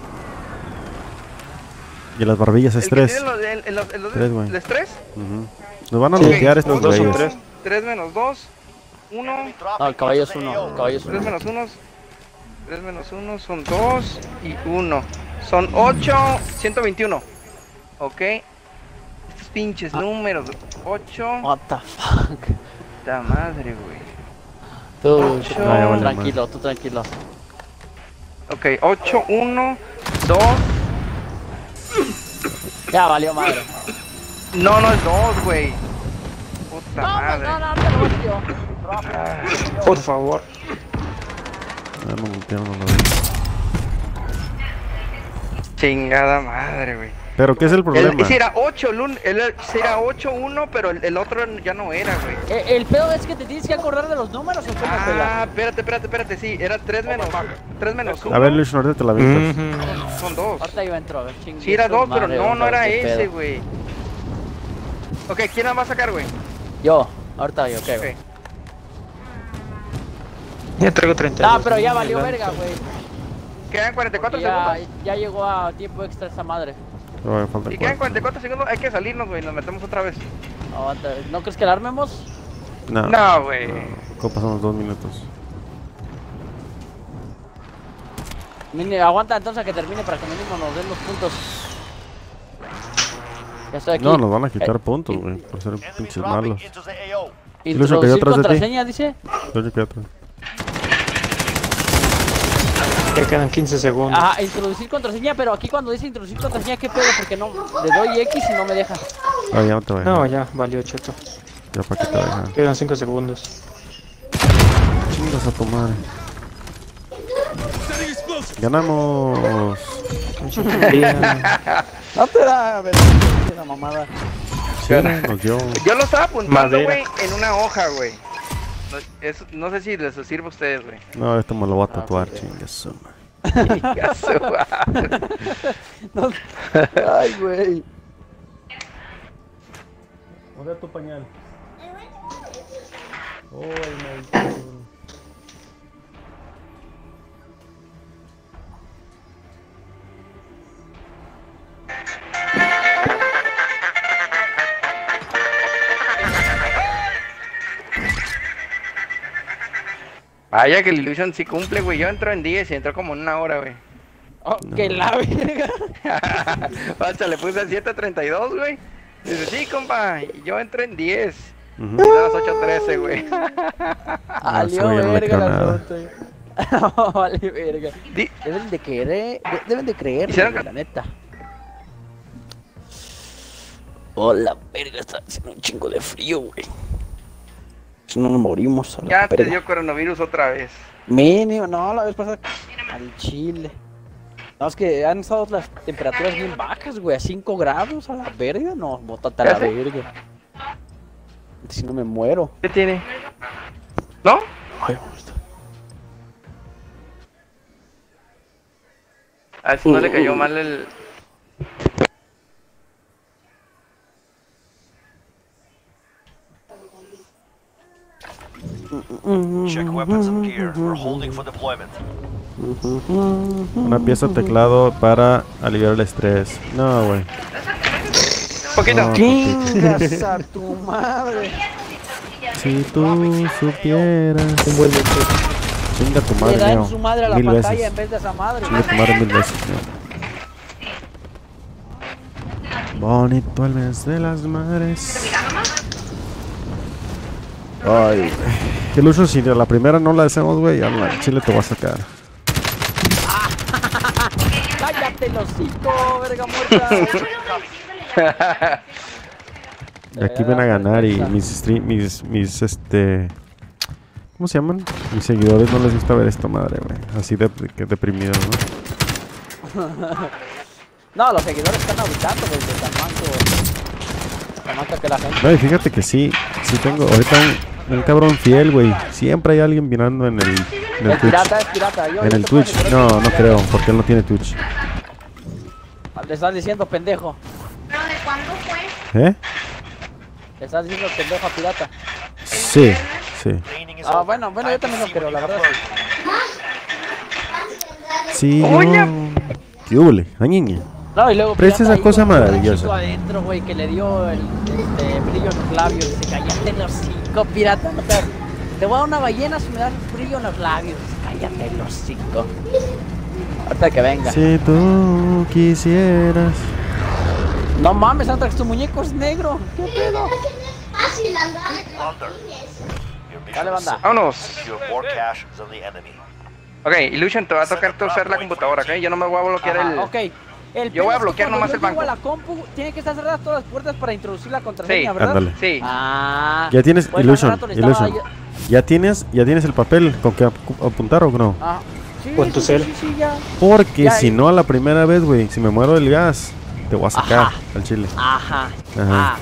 Y las barbillas es el que 3. tiene los, el, el- los- el- los- Tres, güey. ¿los tres? Nos van a limpiar estos güeyes. tres. Tres menos dos. Uno. No, el caballo es uno. El caballo es Tres uno. menos uno. Tres menos uno son dos y uno. Son ocho, 121. Ok. Estos pinches Ah. números. Ocho. What the fuck. Puta madre, güey. Tú, Ocho. tú, Ah, vale tranquilo, tú tranquilo. Ok, 8, 1, 2. Ya valió madre. No, no es 2, güey. Puta No, madre. no, no, no, yo. Por favor. No. Chingada madre, güey. Pero, ¿qué es el El- problema? Ese era 8, el, un- el, ese era 8, 1, pero el, el otro ya no era, güey. Eh, el pedo es que te tienes que acordar de los números o cómo pela. Ah, espérate, espérate, espérate, sí, era 3 menos 3 menos 1. A ver, Luis, ahorita te la avientas. Ujú. Son 2. Ahorita iba entro, a ver, chingue. Sí, era su 2, pero no, no era ese, pedo. güey. Ok, ¿quién la va a sacar, güey? Yo, ahorita yo, ok. Ok. Ya traigo 30. Ah, pero ya valió verga, güey. Quedan 44 Ya, segundos. ya llegó a tiempo extra esa madre. Falta Y quedan 4. 44 segundos, hay que salirnos, güey, nos metemos otra vez. Aguanta, ¿no crees que la armemos? No, No, güey. ¿Cómo pasamos dos minutos? Mini- aguanta entonces a que termine para que mínimo nos den los puntos. Ya estoy aquí. No, nos van a quitar Eh, puntos, güey, por ser pinches malos. Introducir contraseña, dice. Yo que atrás. Ya quedan 15 segundos. Ajá, introducir contraseña, pero aquí cuando dice introducir contraseña, ¿qué pedo? Porque no, le doy X y no me deja. Ah, ya no te voy a No, dejar. ya, valió cheto. Ya para que te dejan. Quedan 5 segundos. Chingas a tu madre. Ganamos. No te da, la mamada. Sí, nos dio. Yo lo estaba apuntando, Madera. güey, en una hoja, güey. No, es- no sé si les sirve a ustedes, güey. No, esto me lo voy a tatuar, chingas. Ay, güey. ¿Dónde tu pañal? Vaya que el Illusion sí cumple, güey. Yo entro en 10 y entró como en una hora, güey. Oh, que la verga. Hasta le puse 7.32, güey. Dice, sí, compa, yo entré en 10. Ujú. Y son las 8.13, güey. Valió güey no verga la foto. No, vale verga. Di- Deben de creer, de- deben de creer, Hicieron güey, la neta. Hola, verga, está haciendo un chingo de frío, güey. Si no nos morimos Ya te dio coronavirus otra vez. Mínimo, no, la vez pasada al chile. No, es que han estado las temperaturas bien bajas, güey, a 5 grados a la verga. No, bótate a la verga. Si no me muero. ¿Qué tiene? ¿No? Ay, A ver si no le cayó mal el. Check weapons and gear. We're holding for deployment. Una pieza de teclado para aliviar el estrés. No, güey. Poquito. No. Chingas a tu madre. Si tú supieras. Un buen Chinga tu Le madre, dan Neo. su madre a la Mil pantalla veces. en vez de esa madre. Chinga tu madre mil veces, Neo. Bonito el mes de las madres. Ay. Que lucho si la primera no la hacemos, güey, ya la chile te va a sacar. Cállate los verga muerta. Y aquí ven a ganar y mis stream, mis, mis, este... ¿Cómo se llaman? Mis seguidores no les gusta ver esta madre, güey. Así de, que deprimidos, ¿no? No, los seguidores están auditando, güey, de tan manco. Tan manca que la gente. No, y fíjate que sí, sí tengo ahorita un, un cabrón fiel, güey. Siempre hay alguien mirando en el, en el Es Twitch. pirata, es pirata. Yo, En yo el Twitch. asegurar No, no creo, porque él no tiene Twitch. Le estás diciendo pendejo. ¿Pero de cuándo fue? ¿Eh? Le estás diciendo pendejo a pirata. Sí, sí. Ah, bueno, bueno, yo también lo what la you verdad. Sí, yo... ¿Qué hule? Añiña. No, y luego. Presta esa cosa maravillosa. adentro, güey, que le dio el este, brillo en los labios. Dice, cállate los hocico, pirata. Te... te voy a dar una ballena si me das brillo en los labios. Cállate los hocico. Ahorita que venga. Si tú quisieras... No mames, Antrax, tu muñeco es negro. ¿Qué pedo? Ah, Dale, banda. Vámonos. Ok, Illusion, te va a tocar torcer la computadora, ¿ok? Yo no me voy a bloquear Ajá, el... ok. El Yo voy a bloquear nomás yo el banco. a la compu, tiene que estar cerradas todas las puertas para introducir la contraseña, ¿verdad? Ándale. Sí. Ah. Ya tienes Pues, Illusion, Illusion. Ya tienes, ya tienes el papel con que ap- apuntar o no. Ah, sí, Con sí, tu sí, cel. sí, sí, ya. Porque Ya, si y- no a la primera vez, güey, si me muero del gas, te voy a sacar Ajá. al chile. Ajá. Ajá.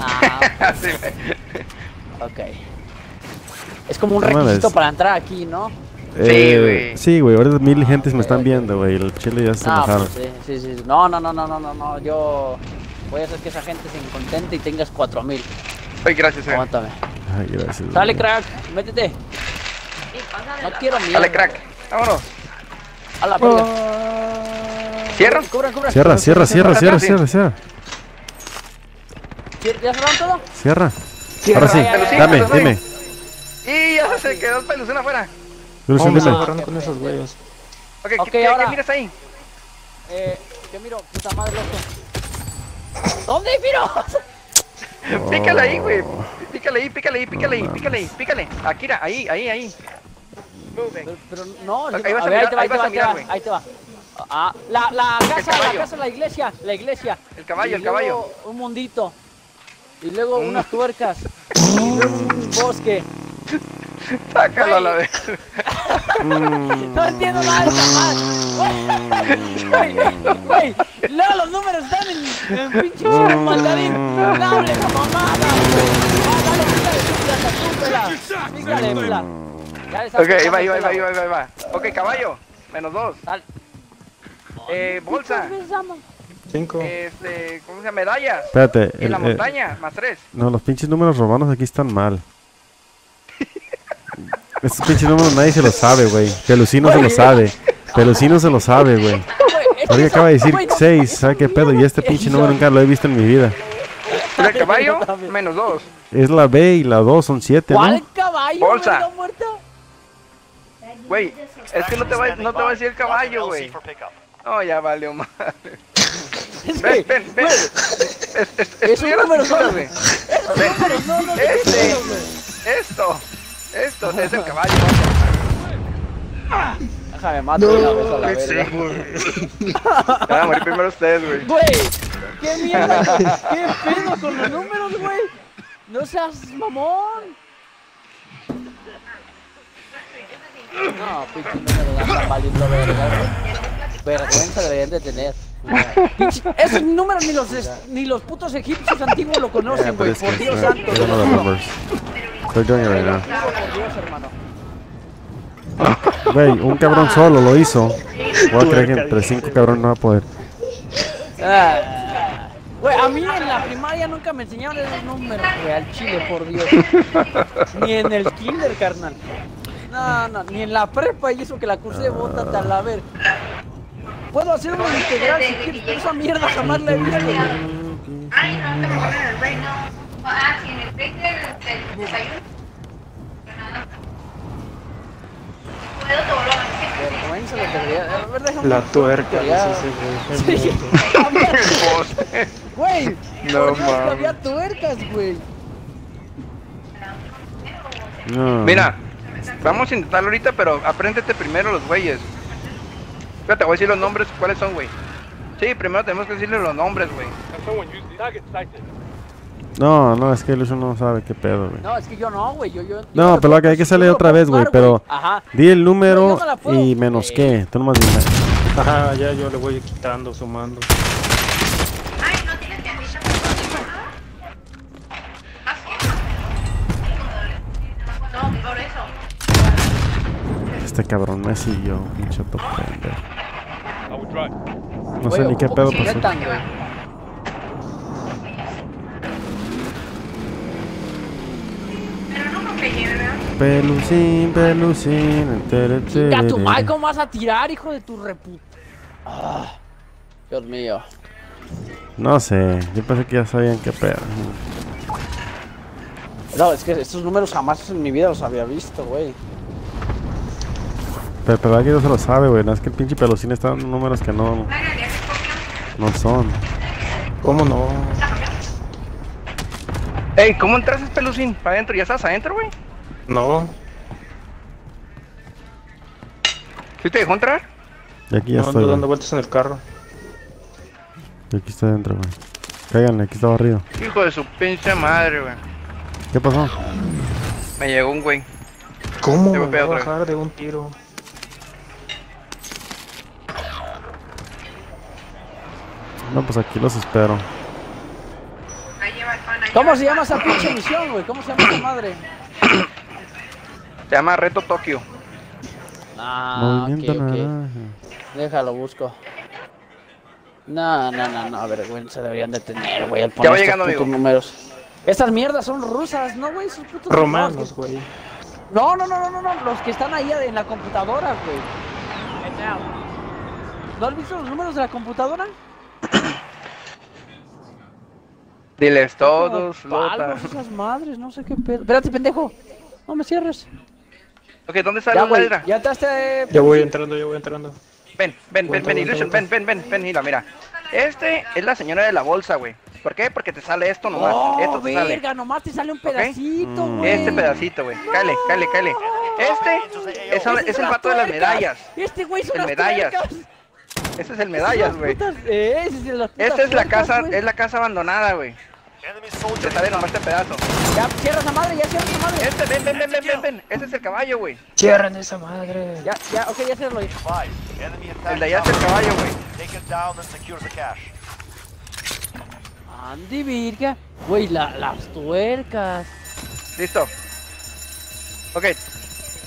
Ah. Ah, Sí, ok. Es como un requisito para entrar aquí, ¿no? Eh, güey. Sí, güey, ahorita mil gentes me están viendo, güey. El chile ya se Ah, enojaron. pues sí, sí, sí. No, no, no, no, no, no, no. Yo voy a hacer que esa gente se contente y tengas 4000. Ay, gracias, eh. Aguántame. Ay, gracias. Sale, güey. crack. Métete. No quiero miedo. Dale, crack. Vámonos. A la verga. ¿Cierro? Cubran, cubran. Cierra, cierra, cierra, cierra, Sí. cierra, cierra. ¿Cier- ¿Ya cerraron todo? Cierra. Ahora sí, dame, dime. Y ya se quedó el afuera. Ilusión, Vamos dime. agarrando con esos güeyes. Ok, Ok, ¿qué, ahora. qué miras ahí? Eh, ¿qué miro? Puta madre, loco. ¿Dónde miro? Pícale ahí, güey. Pícale ahí, pícale ahí, pícale ahí, pícale ahí, pícale. Aquí, era, ahí, ahí, ahí. Pero, pero no, Ahí vas a ver, ahí mirar, te va, ahí ahí te vas va, a ahí te va, mirar, güey. ahí te va. Ah, la, la casa, la casa, la iglesia, la iglesia. El caballo, Y el caballo. Un mundito. Y luego Mm. unas tuercas. Y luego un bosque. Sácalo a la vez. No entiendo nada de. Güey. Luego los números están en, en pinche mandarín. No hables esa mamada, güey. Ah, dale. Ya le estás Ok, ahí va, ahí pegando va, ahí el va, ahí pelo. va, ahí va. Ok, caballo. Menos dos. Dale. Eh, bolsa. Cinco. Este, ¿cómo se llama? Medallas. Espérate. Y el- la eh, montaña, más tres. no, los pinches números romanos aquí están mal. Estos pinches números nadie se los sabe, güey. Pelucino se lo sabe. Pelucino se lo sabe, güey. Es Ahorita acaba de decir güey, no, 6, eso ¿sabe qué pedo? Y este es pinche número nunca lo he visto en mi vida. El caballo, menos dos. Es la B y la 2 son 7, ¿no? ¿Cuál caballo? Bolsa. Güey, es que no te va, no te va a decir el caballo, güey. No, ya valió madre. Es Ven, ven, ven. Es, es, estudia las números son- pinturas, güey. Este. Esto, esto es el caballo. Déjame mato de una vez a la Sí, verga. güey. Van a morir primero ustedes, güey. Güey, qué mierda, qué pedo con los números, güey. No seas mamón. No, pinche números andan valiendo verga, güey. Vergüenza deberían de tener. Pinche- Esos números ni los, ni los putos egipcios antiguos lo conocen, güey. Por Dios santo. They're doing it right now. Güey, un cabrón solo lo hizo. Voy a creer que entre cinco cabrones no va a poder. Ah, Güey, a mí en la primaria nunca me enseñaron esos números, güey, al chile, por Dios. Ni en el kinder, carnal. No, no, ni en la prepa y eso que la cursé, bótate a la ver. Puedo hacer una integral si quieres, pero esa mierda jamás la he visto. Ah, sí, en el break del, desayuno. La tuerca, güey. Sí, había- Güey, No mames. había tuercas, güey. No. Mira, vamos a intentarlo ahorita, pero apréndete primero los güeyes. Espérate, voy a decir los nombres, ¿cuáles son, güey? Sí, primero tenemos que decirle los nombres, güey. No, no, es que Lucho no sabe qué pedo, güey. No, es que yo no, güey. Yo, yo, No, pero puedo- hay que lo otra vez, güey, pero- Ajá. Di el número no y menos Eh. qué. Tú nomás dime. Ajá, ya yo le voy quitando, sumando. Ay, no tienes que avisar No, por eso. Este cabrón me siguió. Top pendejo. No sé ni qué pedo pasó. metan, güey. Pero no creo que lleve, ¿verdad? Pelucín, pelucín. Chinga tu madre, ¿cómo vas a tirar, hijo de tu reputa? Ah, Dios mío. No sé, yo pensé que ya sabían qué pedo. No, es que estos números jamás en mi vida los había visto, güey. Pero, pero alguien no se lo sabe, güey. No es que el pinche pelucín está dando números que no, no son. ¿Cómo no? Ey, ¿cómo entraste, Pelucín? ¿Para adentro? ¿Ya estás adentro, güey? No, ¿Sí te dejó entrar? Y aquí ya no estoy, ando dando vueltas en el carro. Y aquí estoy dentro, güey. Cáiganle, aquí está barrido. Hijo de su pinche madre, güey. ¿Qué pasó? Me llegó un güey. ¿Cómo Te voy a bajar de un tiro? No, pues aquí los espero. Ahí lleva el pan, ahí ¿Cómo se llama esa pinche misión, güey? ¿Cómo se llama esa madre? Se llama Reto Tokio. Ah, ok, Movimiento ok. naranja. Déjalo, busco. No, no, no, no, vergüenza deberían de tener, güey, el Ya va estos llegando, putos amigo. números. Estas mierdas son rusas, ¿no, güey? Esos putos Romanos, güey. No, no, no, no, no, no, los que están ahí en la computadora, güey. ¿No has visto los números de la computadora? Diles todos, Lota. esas madres, no sé qué pedo. Espérate, pendejo. No me cierres. Ok, ¿dónde está Ya, la ladera? ya entraste. Ya voy entrando, ya voy entrando. Ven, ven, ven, ven, Illusion, ven, ven, ven, ven, mira, mira. Este es la señora de la bolsa, güey. ¿Por qué? Porque te sale esto nomás. Oh, esto te sale. verga, nomás te sale un pedacito, Mm. güey. Este pedacito, güey. Cáele, cáele, cáele. Este es, es el vato de las medallas. Este güey son El las medallas. tuercas. Ese es el medallas, güey. Eh, es Esta es la casa, güey. es la casa abandonada, güey. Sale nomás este pedazo. Ya cierra esa madre, ya cierra esa madre. Este, ven, ven, ven, ven, ven, ven. Ese es el caballo, güey. Cierren esa madre. Ya, ya, ok, ya. Enemy attack. El de allá es el caballo, güey. Take it down and secure the cache. Andy Virga. Güey, la, las tuercas. Listo. Ok.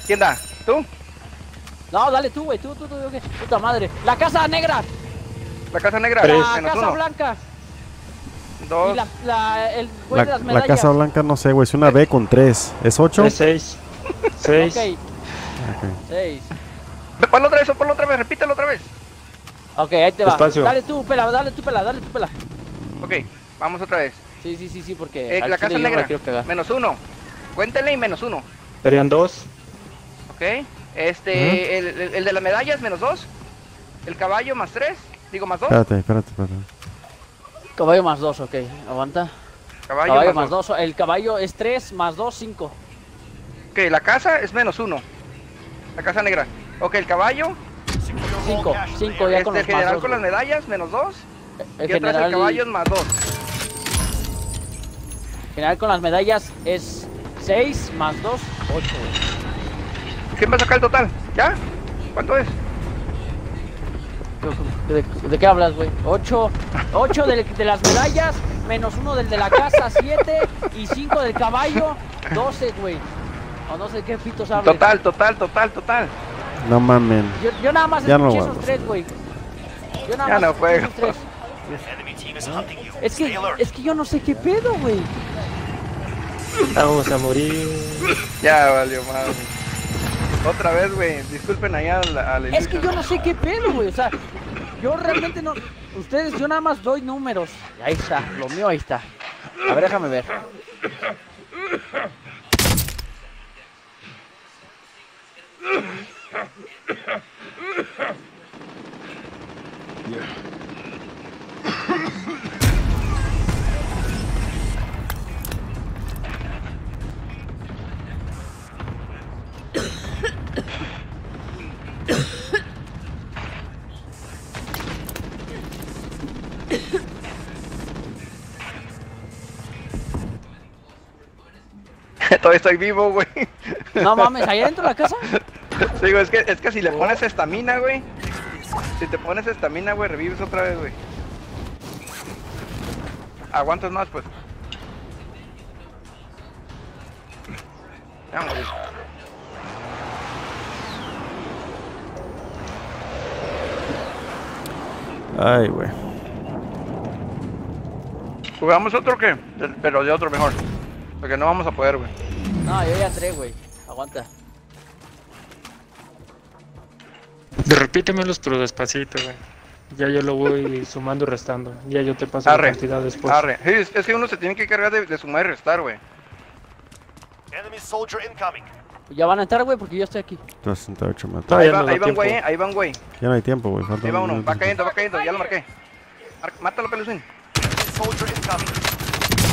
¿Quién da? ¿Tú? No, dale tú, güey, tú, tú, tú, ok. Puta madre. La casa negra. La casa negra. La Menos casa uno. blanca. Dos. La, la, el güey La, de las la medallas. Casa Blanca no sé, güey. Es una B con 3. ¿Es 8? Es seis. Seis. Ok, seis. Ponlo otra vez, ponlo otra vez, repítelo otra vez. Ok, ahí te va. Despacio. Dale tú, pela, dale tú, pela, dale tú, pela. Ok, vamos otra vez. Sí, sí, sí, sí, porque. Eh, la casa negra. Menos uno. Cuéntele y menos uno. Serían dos. Ok. Este, el, el- el de las medallas menos 2. El caballo más 3. Digo más 2. Espérate, espérate, espérate. Caballo más 2, ok. Aguanta. Caballo, Caballo más más 2. 2. El caballo es 3 más 2, 5. Ok, la casa es menos 1. La casa negra. Ok, el caballo. Secure all Cinco, caches in the cinco, area. ya con Este, el los general dos, con las medallas menos 2. El y atrás el general, caballo es más 2. general con las medallas es 6 más 2, 8. ¿Quién va a sacar el total? ¿Ya? ¿Cuánto es? ¿De, de qué hablas, güey? 8, 8 de, de las medallas, menos 1 del de la casa, 7 y 5 del caballo, 12, güey. O no sé qué pitos hablas. Total, total, total, total. No mamen. Yo, yo nada más Ya escuché esos tres, güey. Yo nada Ya más no escuché juego. esos tres. Es que, es que yo no sé qué pedo, güey. Vamos a morir. Ya valió madre. Otra vez, güey. Disculpen allá al, al Es que yo no sé qué pedo, güey. O sea, yo realmente no. Ustedes, yo nada más doy números. Ahí está, lo mío ahí está. A ver, déjame ver. Todavía estoy vivo, güey. No mames, ¿ahí adentro de la casa? Digo, es que, es que si le pones estamina, güey. Si te pones estamina, güey, revives otra vez, güey. Aguantas más, pues. Ya morí. Ay, güey. ¿Jugamos otro o qué? Del- Pero de otro mejor. Porque no vamos a poder, güey. No, yo ya entré, güey. Aguanta. Repítemelos, pero despacito, güey. Ya yo lo voy sumando y restando. Ya yo te paso la cantidad después. Arre. Sí, es, es que uno se tiene que cargar de, de sumar y restar, güey. Enemy soldier incoming. Ya van a entrar, güey, porque yo estoy aquí. 268 metros. Todavía Ahí va, nos da ahí güey, eh, ahí va un güey. Ya no hay tiempo, güey. Falta Ahí va un uno. Va cayendo, va cayendo. Ya lo marqué. Mar- Mátalo, pelucín.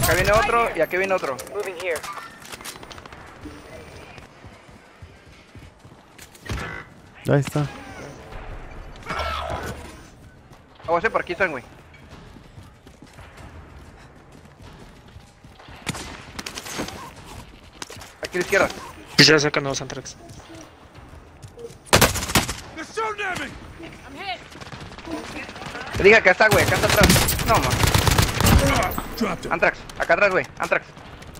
Acá viene otro y aquí viene otro. Ahí está. Aguase por aquí están, güey. Aquí a la izquierda. Pues ya sacan los Antrax. Te dije acá está, güey. Acá está atrás. No, man. Antrax. Acá atrás, güey. Antrax.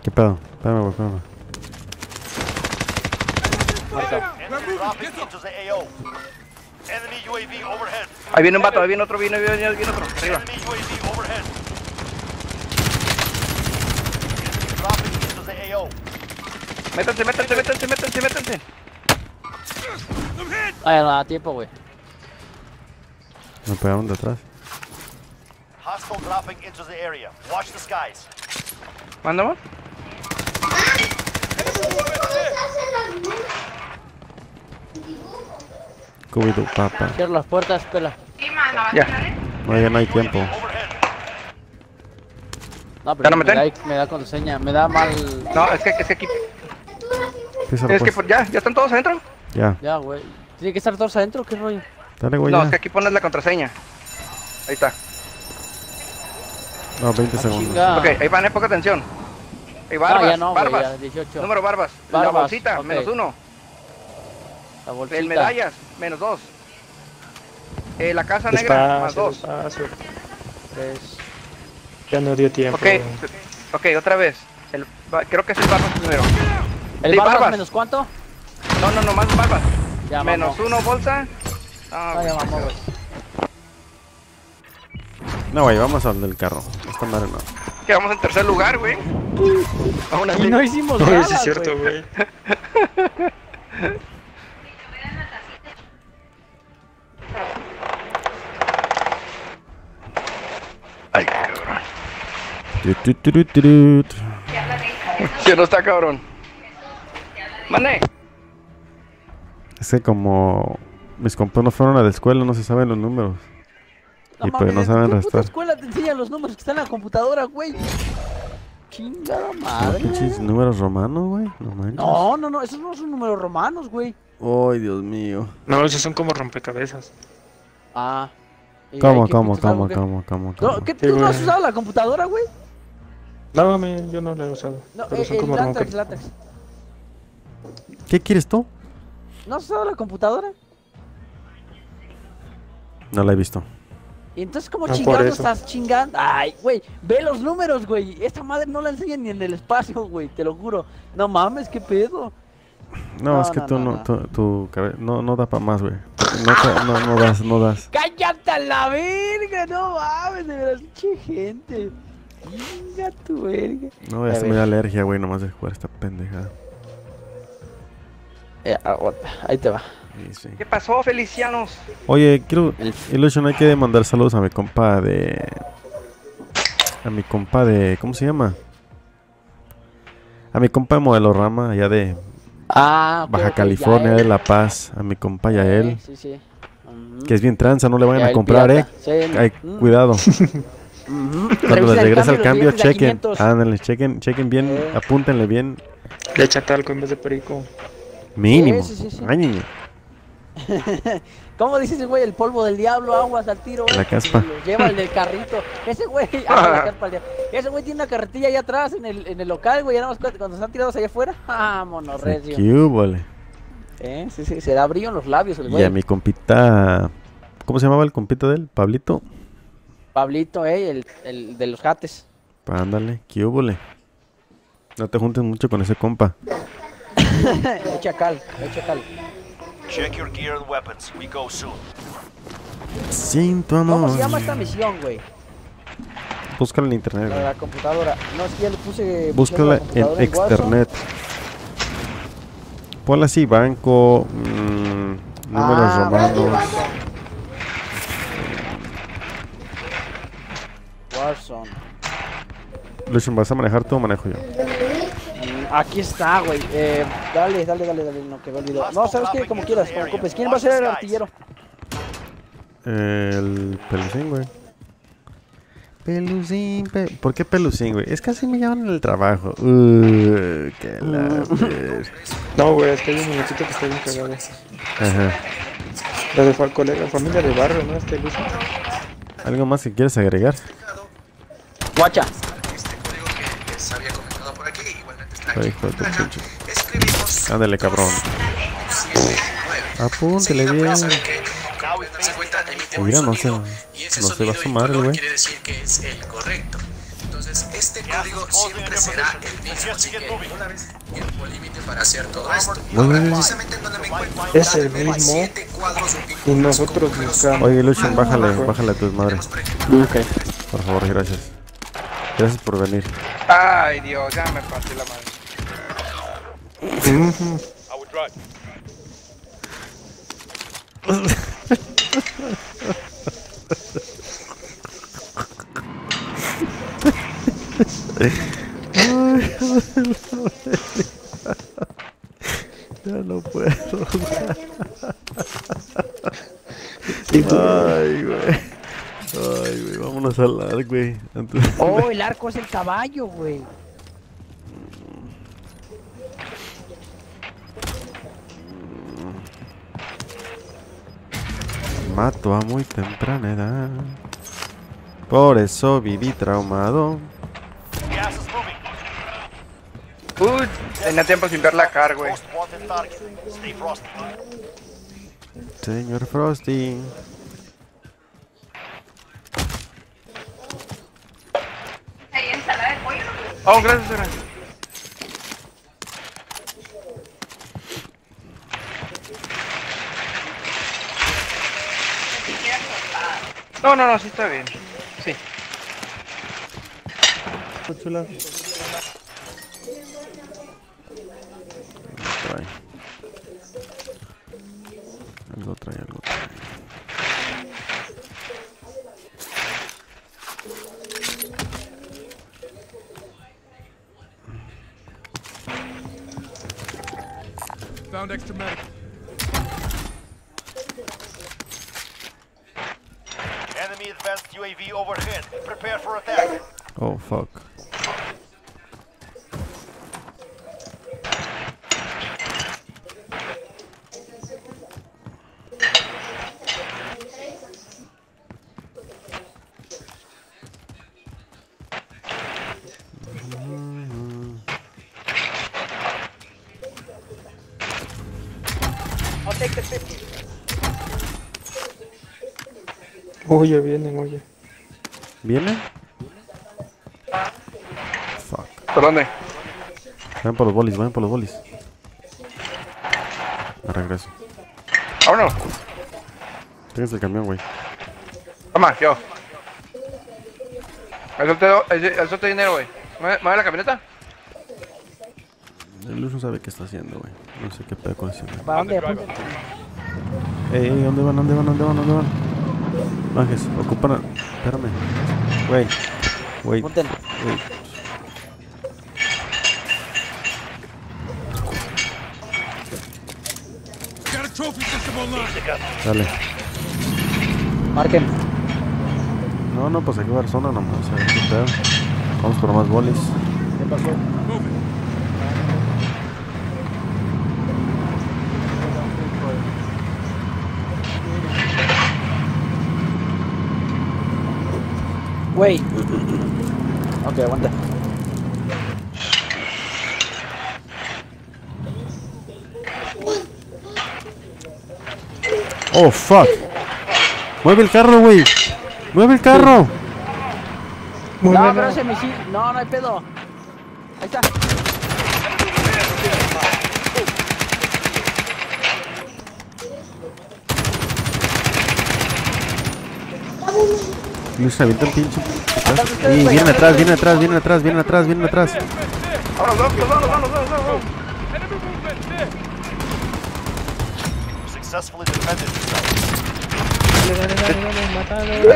¿Qué pedo? Espérame, güey, espérame. Enemy dropping into the AO. Enemy UAV overhead. Ahí viene un vato. Ahí viene otro. Viene, viene, viene, viene otro. Arriba. Enemy UAV overhead. Enemy dropping into the AO. Métanse, métanse, métanse, métanse, métanse. Ah, no da tiempo, güey. Me pegaron detrás. Hostile dropping into the area. Watch the skies. ¿Mandamos? Cubido, papa. Cierra las puertas, pela. La Ya. No, ya no hay tiempo. No, ¿Ya pero no me, da, me da contraseña. Me da mal. No, es que, es que aquí. Es que pues. por- ya, ya están todos adentro. Ya. Ya, güey. ¿Tiene que estar todos adentro? ¿Qué rollo? Dale, güey, No, ya. es que aquí pones la contraseña. Ahí está. No, 20 segundos. Chinga. Ok, ahí van, eh, poca atención. Ahí Ah, barbas, ya no, güey. barbas. Ya, 18. Número barbas. La Barbas, bolsita, ok. menos uno. La bolsita. El medallas, menos dos. Eh, la casa negra, más dos. despacio. Tres. Ya no dio tiempo. Ok, ok, otra vez. El, creo que es el barbas primero. ¿El Sí, barbas, barbas. menos cuánto? No, no, no, más barbas. Ya, menos mamó. uno bolsa. Ah, Ah, ya güey. mamó, güey. No, güey, vamos al del carro. Esta madre no. Quedamos en tercer lugar, güey. Aún así. Y no hicimos No, nada, sí es cierto, güey. Si no está cabrón. Mande. Es que como mis compas no fueron a la escuela, no se saben los números. Y pues no saben ¿qué puta restar. escuela te enseña los números que están en la computadora, güey? Chingada No, madre. pinches números romanos, güey. No manches. No, no, no, esos no son números romanos, güey. Ay, Dios mío. No, esos son como rompecabezas. Ah. ¿Y ¿Cómo, cómo, cómo, cómo, cómo, No, cómo? ¿qué, ¿Tú no has usado la computadora, güey? No, mami, yo no lo he usado. No, pero eh, son el como látex, látex. ¿Qué quieres tú? ¿No has usado la computadora? No la he visto. ¿Y entonces cómo No, por chingando estás chingando? Ay, güey, ve los números, güey. Esta madre no la enseña ni en el espacio, güey, te lo juro. No mames, qué pedo. No, No, es que no, tú no, no, no. tu, tu no, no da para más, güey. No, no, no das, no das. ¡Cállate a la verga! No mames, de verdad, pinche gente. Chinga tu verga. No, ya A se me da alergia, güey, nomás de jugar esta pendejada. Eh, aguanta, ahí te va. Sí, sí. ¿Qué pasó, Felicianos? Oye, quiero. El- Illusion, hay que mandar saludos a mi compa de. A mi compa de. ¿Cómo se llama? A mi compa de Modelo Rama, allá de Ah, Baja California, Yael. de La Paz. A mi compa Yael. Sí, sí. Que es bien tranza, no le vayan a comprar, eh. pirata. Ay, mm, cuidado. Cuando les regrese el cambio, de chequen. 500. Ándale, chequen, chequen bien, Eh. apúntenle bien. Le echa talco en vez de perico. Mínimo. Sí, sí, sí, sí. Ay, niño. ¿Cómo dice ese güey? El polvo del diablo, aguas al tiro. La caspa. y lo Lleva el del carrito. Ese güey, ah, la caspa al diablo. Ese güey tiene una carretilla allá atrás en el, en el local, güey. Ya nada más cu- cuando están tirados allá afuera. Ah, monorrecio. ¿Qué? Eh, sí, sí, se da brillo en los labios el Y güey. a mi compita. ¿Cómo se llamaba el compita de él? Pablito. Pablito, eh, el, el de los jates. Ándale, ¿qué hubo, le? No te juntes mucho con ese compa. echa cal, echa cal. Check your gear and weapons. We go soon. Sin tu ¿Cómo amor. se llama esta misión, güey? Búscala en internet, La la computadora. No, es que ya le puse. Búscala en Warzone. externet. Ponla así, banco, mm, números Ah, romanos. Warzone. Lucian, ¿vas a manejar tú o manejo yo? Mm, Aquí está, güey. Eh, dale, dale, dale, dale. No, que me olvidó. No, ¿sabes qué? Como quieras, como ocupes. ¿Quién va a ser el artillero? El pelucín, güey. Pelucín, pe- ¿por qué pelucín, güey? Es que así me llaman en el trabajo. Uh, qué la ver- No, güey, es que hay un muñequito que está bien cagado. Ajá. Lo dejó al colega, familia de barrio, ¿no? Este Luis. ¿Algo más que quieres agregar? Guacha. este código que les había comentado por aquí, igualmente está Ay, aquí. hijo de tu Acá pinche. escribimos Ándale, cabrón. 7, 9. Apúntele bien. Mira, no se- no se va a sumar el güey. quiere decir que es el correcto. Entonces, este código siempre será mismo. Así que get moving. una vez tiempo límite para hacer todo esto. Muy Ahora, bien. precisamente en donde me encuentro, Es el ya de ver mismo. siete cuadros Y nosotros buscamos. Oye, Lucian, bájale, bájale a tus madres. Por favor, gracias. Gracias por venir. Ay, Dios, ya me partí la madre. I would drive. Ya no puedo. Ay, güey. Ay, güey, vámonos a hablar, güey. Antes- Oh, el arco es el caballo, güey. Mato a muy temprana edad. Por eso viví traumado. Uy, tenía tiempo sin ver la car, güey. Señor Frosty. ¿Hay ensalada de pollo? Oh, gracias, gracias. No, no, no, sí está bien. Sí. chula. Trae. Algo trae, algo trae. Found extra medic. Enemy advanced UAV overhead. Prepare for attack. Oh fuck. Oye, vienen, oye. ¿Viene? Fuck. ¿Por dónde? Vayan por los bolis, vayan por los bolis. Me regreso. Vámonos. Tienes el camión, güey. Toma, yo. Eso- eso te dinero, güey. ¿Mueve mueve la camioneta? El Luz no sabe qué está haciendo, güey. No sé qué pedo con ese. ¿Para dónde? Apunta. Ey, ey, ¿dónde van? ¿Dónde van? ¿Dónde van? ¿Dónde van? Bajes, ocupan. Espérame. Güey. Apunten. Wait. Dale. Marquen. No, no, pues que ver zona nomás. A ver qué pedo. Vamos por más bolis. ¿Qué pasó? Güey. Ok, aguanta. Oh, fuck. Mueve el carro, güey. Mueve el carro. No, pero misil. No, no hay pedo. Luis, avienta el pinche. Y vienen atrás, vienen atrás, vienen atrás, vienen atrás, vienen atrás.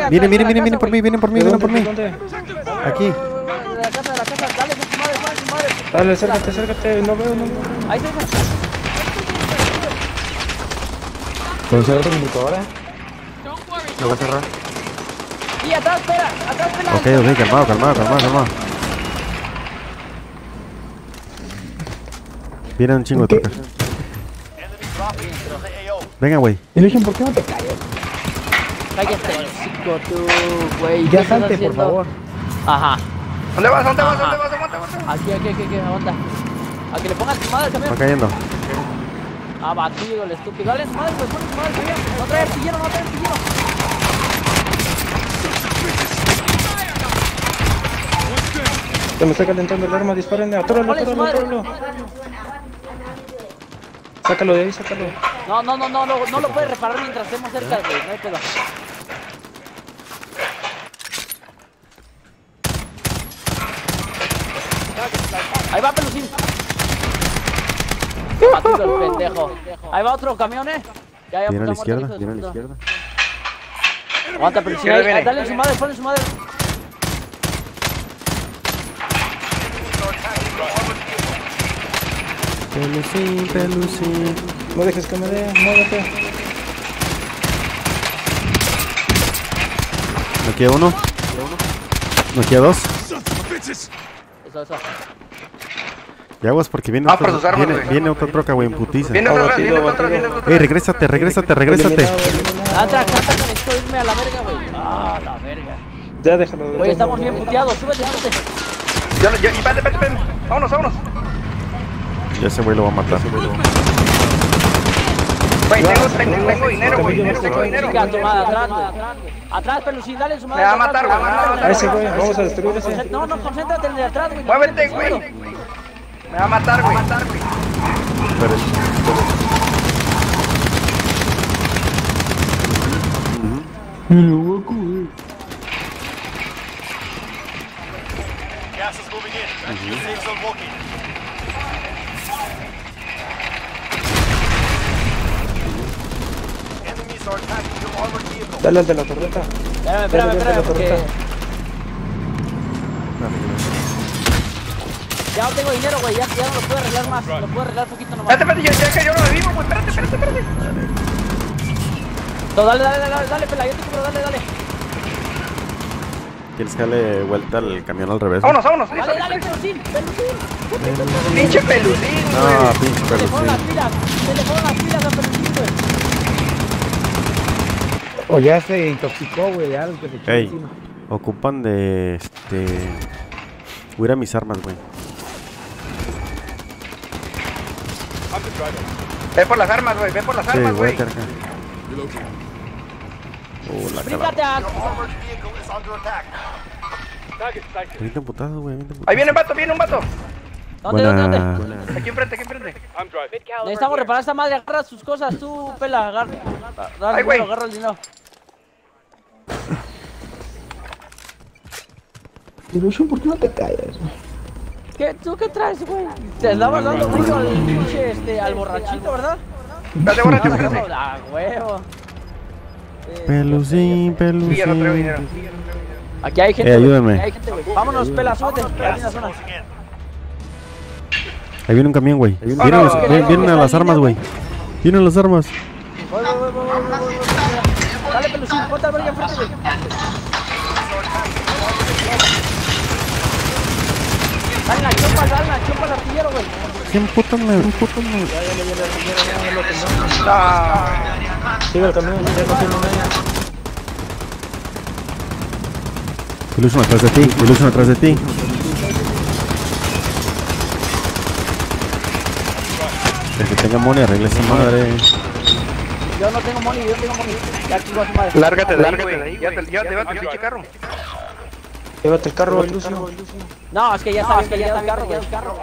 Vienen, vienen, vienen, vienen por mí, vienen por mí, vienen por mí. ¿Dónde? Aquí. De la casa, de la casa. Dale, acércate, acércate. No veo, no veo. Ahí está, está. ¿Conocer otra computadora? Lo voy a cerrar. Atrás, espera. Atrás, espera. Ok, ok, calmado, calmado, calmado, calmado. Vienen un chingo de AO. Venga, güey. Eligen, ¿por qué no te callas? Cállate, chico, tú, güey. Ya ¿qué estás salte, por favor. Ajá. ¿Dónde vas? ¿Dónde vas? ¿Dónde vas? Aguanta, aguanta. Aquí, aquí, aquí, aquí, aguanta. A que le pongas tu madre al Va cayendo. Ah, batido, el estúpido. Dale su madre, pues pon su madre camión. No trae artillero, no trae artillero. Se me está calentando el arma, dispárenle. Atóralo, atóralo, atóralo. Sácalo de ahí, sácalo. No, no, no, no, no, no lo puedes reparar mientras estemos cerca, güey. No hay pedo. Ahí va, pelucín. Batido el pendejo. Ahí va otro camión, eh. Ya, ya, Viene a la izquierda, viene a la izquierda. Aguanta, Ahí, ahí, dale en su madre, ponle su madre. Pelucín, pelucín. No dejes que me dé, muévete. Me queda uno. Me queda dos. Eso, eso. Y aguas porque viene Ah, sus armas, viene, otra troca, güey, en putiza. Viene Ey, otra viene otra viene otra atrás. regrésate, regrésate, regrésate. Atra, atra, necesito irme a la verga, güey. Ah, la verga. Ya déjalo. Güey, estamos bien puteados. Súbete, súbete. Ya, ya, y vete, vete, vete. Vámonos, vámonos. Ya ese güey lo va a matar. Güey, tengo, tengo, tengo dinero, güey. Dinero, tengo dinero. Chica, madre, atrás, güey. Atrás, pelucín, dale en su Me madre. va a atrás, matar, güey. me va a A matar. ese güey, vamos a destruir ese. No, no, concéntrate en el de atrás, güey. Muévete. Me va a matar, güey. matar, güey. Espera, espera. Gas is moving in. Safe zone located. Dale al de la torreta. Espérame, espérame, Dale, dale, espérame, la porque torreta. ya no tengo dinero, güey. Ya, ya no lo puedo arreglar más. Lo puedo arreglar poquito nomás. Espérate, espérate, ya, ya que yo no me vivo, güey. Espérate, espérate, espérate. No, dale, dale, dale, dale, pela, yo te cubro, dale, dale. ¿Quieres que darle vuelta al camión al revés? Vámonos, vámonos. Dale, dale, pelucín, pelucín. Pinche pelucín, No, güey. pinche Se le fueron las pelucín. pilas, se le fueron las pilas a pelucín, güey. O ya se intoxicó, güey, de algo que se echó Ey, encima. ocupan de este. Voy a ir a mis armas, güey. Ve por las armas, güey. Ve por las Sí, armas, voy a güey. Oh, la cara. Güey. emputado. Ahí viene un vato, viene un vato. ¿Dónde, dónde, dónde? Buena. Aquí enfrente, aquí enfrente. Necesitamos reparar esta madre, agarra sus cosas, tú, pela, agarra. Agarra Ay, güey. agarra el dinero. Ilusión, ¿por qué no te callas? ¿Qué, ¿Tú qué traes, güey? Te estabas dando brillo al pinche, este, al borrachito, ¿verdad? Date borracho, espérate. Ah, huevo. Eh, Pelucín, Sí, no dinero. Aquí hay gente, Eh, güey, ayúdenme. aquí hay gente, güey. Vámonos, pela, súbete. Ahí viene un camión, güey. Vienen, vienen- a las armas, güey. Vienen las armas. Voy, voy, voy, voy, voy. Dale la chompa, dale la chompa al artillero, güey. ¿Quién puta me puta me- Sigue el camión, ya no tiene nada. Illusion atrás de ti, Illusion atrás de ti. El que tenga money, arregle esa madre. Yo no tengo money, yo tengo money. Ya chingo a su madre. lárgate de ahí, güey. Ya te, ya te va tu pinche carro. Llévate el carro, Lucio. No, es que ya está peleado el carro, güey. El carro,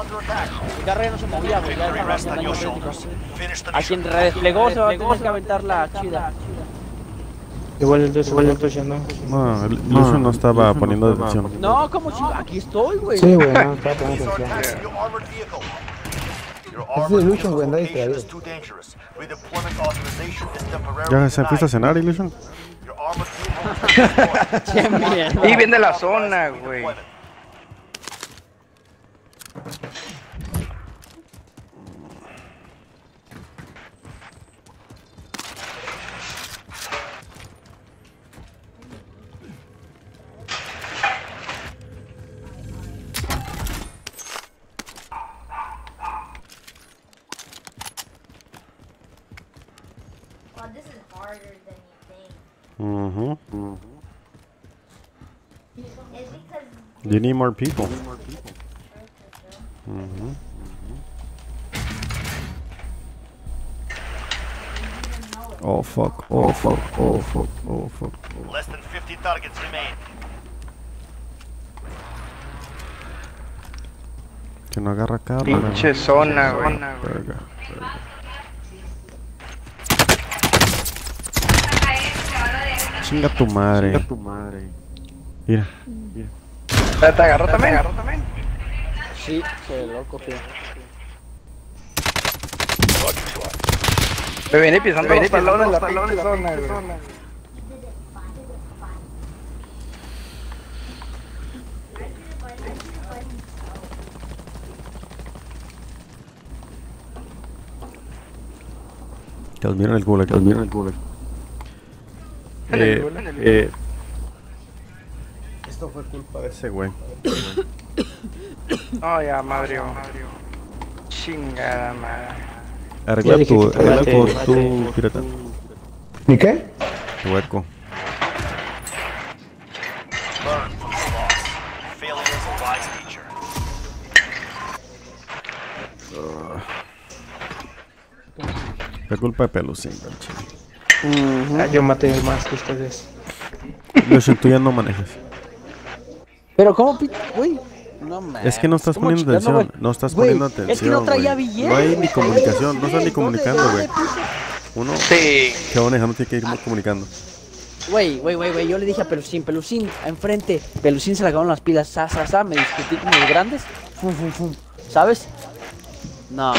under attack. el carro ya no se movía, güey. Ya estaba A quien redesplegó se va a tener que aventar la chida. Igual el 2, igual el 2 ya no. No, Illusion no estaba poniendo atención. No, como chingo. Aquí estoy, güey. Sí, güey, no, está poniendo atención. Illusion, güey, anda distraído. ¿Ya se fuiste a cenar, Illusion? Y viene la zona, güey. You need more people. mm-hmm Oh fuck, oh fuck, oh fuck, oh fuck. Less than 50 targets remain. Que no agarra carro. Pinche zona, güey. Chinga tu madre. Chinga tu madre. Mira. ¿Te agarró también? agarró también? Sí, qué loco, tío. Me viene pisando los talones la pinche zona, güey. Que admiran el culo, que admiran el culo. Eh, eh, esto fue culpa de ese güey. No, ya, madre. Chingada madre. Arregla tu, arregla tu, tu pirata. ¿Ni qué? Tu hueco. A teacher. Fue culpa de Pelucín, pinche. Ah, yo maté más que ustedes. Lucio, tú ya no manejas. Pero, ¿cómo, güey? No mames. Es que no estás ¿Cómo poniendo atención. No estás poniendo atención. Es que no traía güey. billetes. No hay ni comunicación. No están ni ¿Dónde- comunicando, güey. Uno Sí. que va manejando tiene que ir comunicando. Güey, güey, güey, güey, yo le dije a Pelucín, Pelucín, enfrente, Pelucín se le acabaron las pilas, sa, sa, sa, me discutí con los grandes, fum, fum, fum, ¿sabes? No,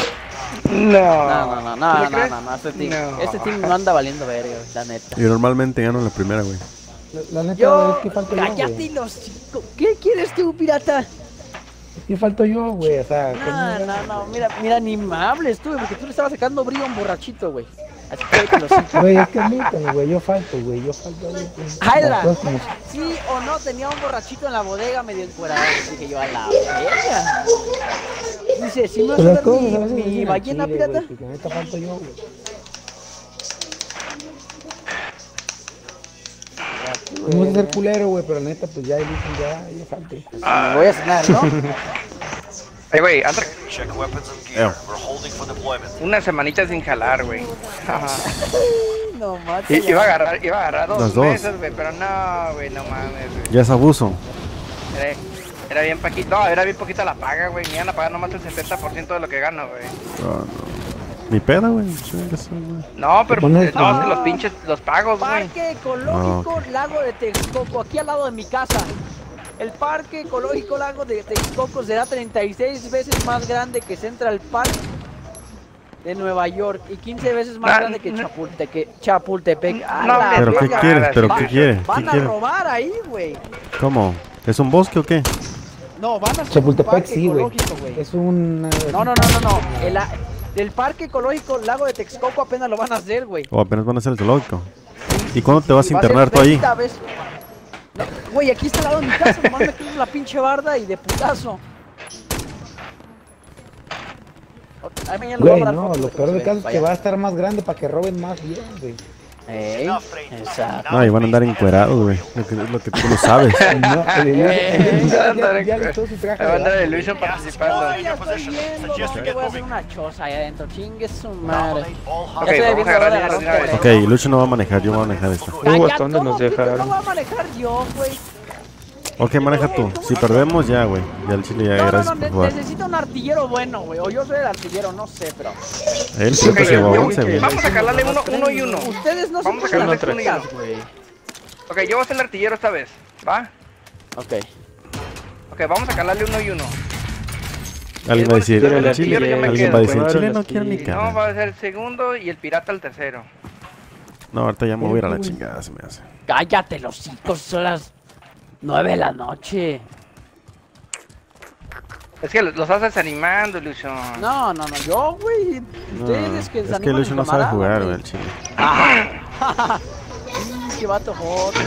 No. no, no, no, ¿Tú no, no, no, no, este team, No. este team no anda valiendo verga, güey, la neta. Y normalmente gano la primera, güey. La, la neta, Yo, es que falto yo, cállate los ¿qué quieres tú, pirata? Es que falto yo, güey, o sea... No, conmigo- no, no, mira, mira, ni me hables tú, porque tú le estabas sacando brillo a un borrachito, güey. Así que que lo siento. Güey, es que admítame, güey, yo falto, güey, yo falto. güey, Hydra, ¿sí o no tenía un borrachito en la bodega medio encuerado? Dije yo a la verga. Dice, ¿sí me vas a Pues las dar cosas mi, mi ballena pirata? porque neta falto yo, güey. No voy a ser culero, güey, pero neta, pues ya dicen, ya, ya falto. Me voy a cenar, ¿no? Ay, güey, anda Check weapons and gear. We're holding for deployment. una semanita sin jalar, güey. No mames. Iba a agarrar, iba a agarrar dos, Las dos. meses, güey, pero no, güey, no mames, güey. Ya es abuso. Era, era bien poquito, no, era bien poquita la paga, güey. Me iban a pagar nomás el 70% de lo que gano, güey. Ah, no. Mi peda, güey. No, pero pones- no, es que los pinches, los pagos, güey. Parque Ecológico Ah, Lago de Texcoco, aquí al lado de mi casa. El Parque Ecológico Lago de Texcoco será 36 veces más grande que Central Park de Nueva York y 15 veces más Ah, grande que. Chapultepec. Chapultepec. No, me ¿Pero qué verga. quieres? ¿Pero Va- qué quiere? ¿Qué Van a quiere? robar ahí, güey. ¿Cómo? ¿Es un bosque o qué? No, van a Chapultepec parque sí, güey. ecológico, güey. Es un... No, no, no, no, no. El, a- el Parque Ecológico Lago de Texcoco apenas lo van a hacer, güey. O apenas van a hacer el zoológico. ¿Y cuándo te vas a internar tú ahí? 20 veces- No, Güey, aquí está al lado de mi casa, nomás me cruzo la pinche barda y de putazo. Ahí mañana a Güey, no, lo de peor del caso es que va a estar más grande para que roben más bien, güey. Ey, exacto. No, y van a andar encuerados, güey. Lo que, lo que tú lo sabes. no, ya listó su traje. Van a andar Illusion participando. Yo voy a hacer una choza ahí adentro. Chingue su madre. Ok, vamos a agarrar Ok, Illusion no va a manejar, yo voy a manejar esto. Uh, dónde nos dejaron? ¿Cómo va a manejar yo, güey? Ok, maneja tú. Si perdemos, ya, güey. Ya el chile ya, No, no, gracias no, por ne- jugar. necesito un artillero bueno, güey. O yo soy el artillero, no sé, pero. Él siempre Ok, se va yo- 11, güey. Vamos a calarle uno, uno y uno. Ustedes no Vamos a se calarle uno y uno. Ok, yo voy a ser el artillero esta vez, ¿va? Ok. Ok, vamos a calarle uno y uno. Alguien va a decir, Quiero el chile, alguien va a decir, chile no quiere ni artillero. No, cara. va a ser el segundo y el pirata el tercero. No, ahorita ya me voy a ir a la chingada, se me hace. Cállate los hijos, son las 9 de la noche. Es que los estás desanimando, Illusion. No, no, no, yo, güey. No, Ustedes que es que desaniman a Lucho su no sabe jugar, güey. el chile. Sí, qué vato joto.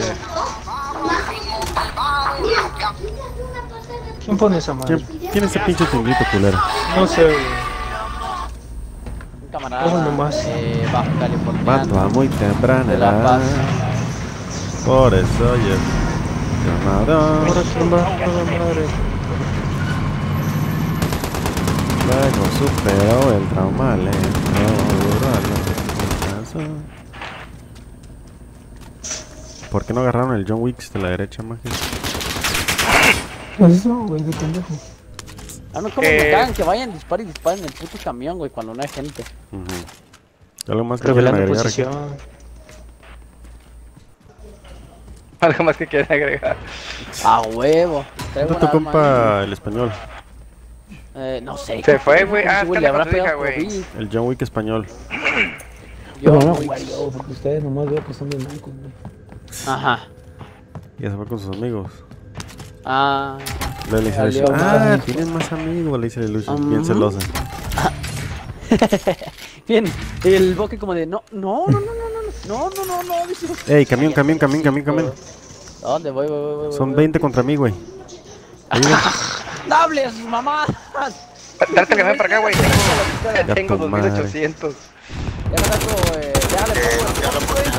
¿Quién pone esa madre? ¿Quién, es ese pinche timbrito culero? No sé, güey. Un camarada. Ojo nomás. Eh, bajo Vato californiano. a muy temprana edad. Por eso yo. Llamado. Ahora quién va a la madre. Luego superó el trauma lento. ¿Por qué no agarraron el John Wicks de la derecha, maje? Pues eso, güey, qué pendejo. Ah, no, como me Eh. cagan que vayan, disparen y disparen el puto camión, güey, cuando no hay gente. Ujú. ¿Algo más que Revelando agregar? aquí? Algo más que quieras agregar. A huevo. ¿Dónde tu compa el español? Eh, no sé. Se fue, güey. Ah, es que le habrá pegado güey. El John Wick español. Yo, no, no, güey. yo, porque ustedes nomás veo que son de blancos, güey. Ajá. Ya se fue con sus amigos. Ah. Le dice Lucho, ah, tienes más amigos, le dice Lucho, bien celosa. Bien, el boque como de no, no, no, no, no, no, no, no, no, no. Ey, camión, camión, camión, camión, camión. ¿Dónde voy, voy, voy, voy? Son voy? 20 contra mí, güey. Ayuda. ¡Dable a sus mamás! Trata que ven para acá, güey. Ya Tengo, tengo tu madre. 2800. Ya me saco, eh, ya le pongo el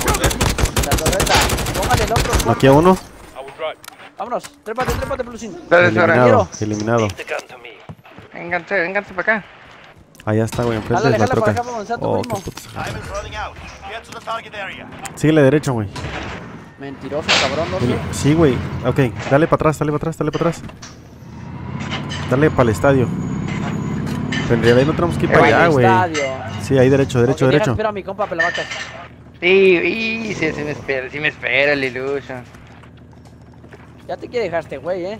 bote, güey. La torreta. Póngale el otro. Aquí a uno. Vámonos, trépate, trépate, espera. Eliminado, eliminado. Vénganse, vénganse para acá. Allá está, güey, enfrente de la troca. acá para avanzar tu Oh, primo. Síguele derecho, güey. Mentiroso, cabrón, ¿no? Sí, güey. Ok, dale para atrás, dale para atrás, dale para atrás. Dale para el estadio. Pero en realidad no tenemos que ir para allá, güey. estadio. Sí, ahí derecho, derecho, derecho. Espera a mi compa. Sí, y sí, sí me espera, sí me espera el Illusion. Ya te quiere dejar este güey, eh.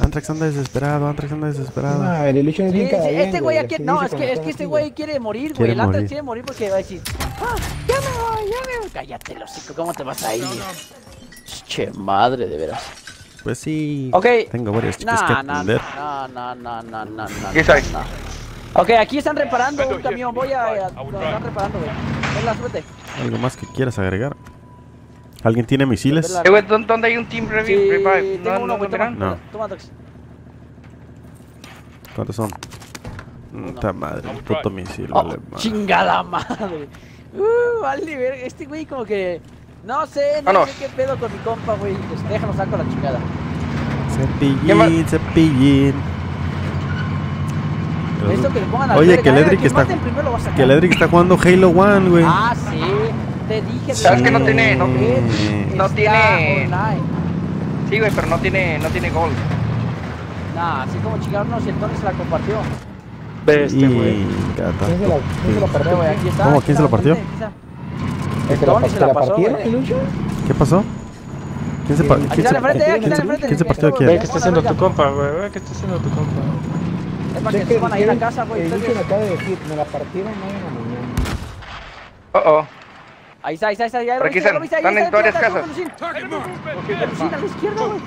Antrax anda desesperado, Antrax anda desesperado. Ah, el Illusion es bien sí, este güey aquí, no, es que, es que este güey quiere morir, güey. Quiere El morir. quiere morir porque va a decir, ah, ya me voy, ya me voy. Cállate, los ¿cómo te vas a ir? Che, madre, de veras. Pues sí. Ok. Tengo varias chicas que No, no, atender. no, no, no, no, no, no. ¿Qué soy? no. Ok, aquí están reparando un camión. Voy a. a- lo están reparando, güey. Venga, súbete. ¿Algo más que quieras agregar? ¿Alguien tiene misiles? Eh, güey, ¿dó- ¿dónde hay un team revi- Sí, revive? tengo ¿No, uno, no, güey. no Toma? No. toma, Tox. ¿Cuántos son? Puta madre, un puto misil, Oh, vale, madre. chingada madre. Uh, vale, ver, este güey como que. No sé, no Vámonos. sé qué pedo con mi compa, güey. Pues déjalo saco la chingada. Cepillín, cepillín. Necesito que le pongan a Oye, que el Edric está, que el Edric está jugando Halo One, güey. Ah, sí. Te dije. ¿Sabes que no tiene- no- no tiene- online. Sí, güey, pero no tiene, no tiene gol. Nah, así como el Tony se la compartió. Este, güey. ¿Quién se la, quién se la partió? güey, aquí está. ¿Cómo? aquí ¿Quién se la partió? enfrente, aquí está. ¿Que El se la, Tony se la pasó? ¿Qué pasó? ¿Quién se pa- Aquí quién se- enfrente. ¿Quién se partió aquí? Ve que está haciendo tu compa, güey. Ve que está haciendo tu compa. Es para que se suban ahí en la casa, güey. El me acaba de decir, me la partieron en la mañana. Oh, oh. Ahí está, ahí está, ahí está. Ya lo Por aquí viste, ya lo están, ahí están en varias está, casas. A la izquierda, güey.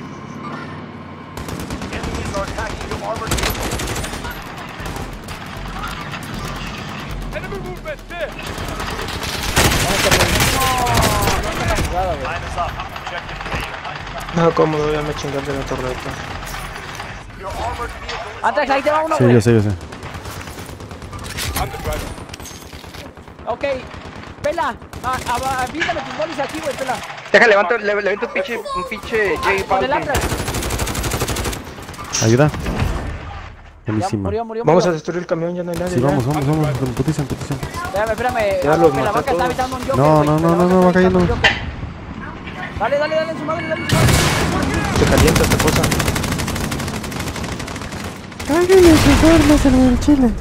No, cómodo, ya me chingaste la torreta. Antrax, ahí te va uno, Sí, yo sé, yo sé. Ok, Pela, avísame tus bolis aquí, güey, Pela. Deja, levanto, le, levanto un pinche, un pinche J Balvin. Ayuda. Ya Buenísima. murió, murió, Vamos a destruir el camión, ya no hay nadie. Sí, ya. vamos, vamos, vamos. Putiza, putiza. Espérame, espérame. Ya ah, los la vaca está aventando un Joker, No, no, no, no, no, va cayendo. Dale, dale, dale, en su madre, dale. en su madre. Se calienta esta cosa. Sus armas en el chile.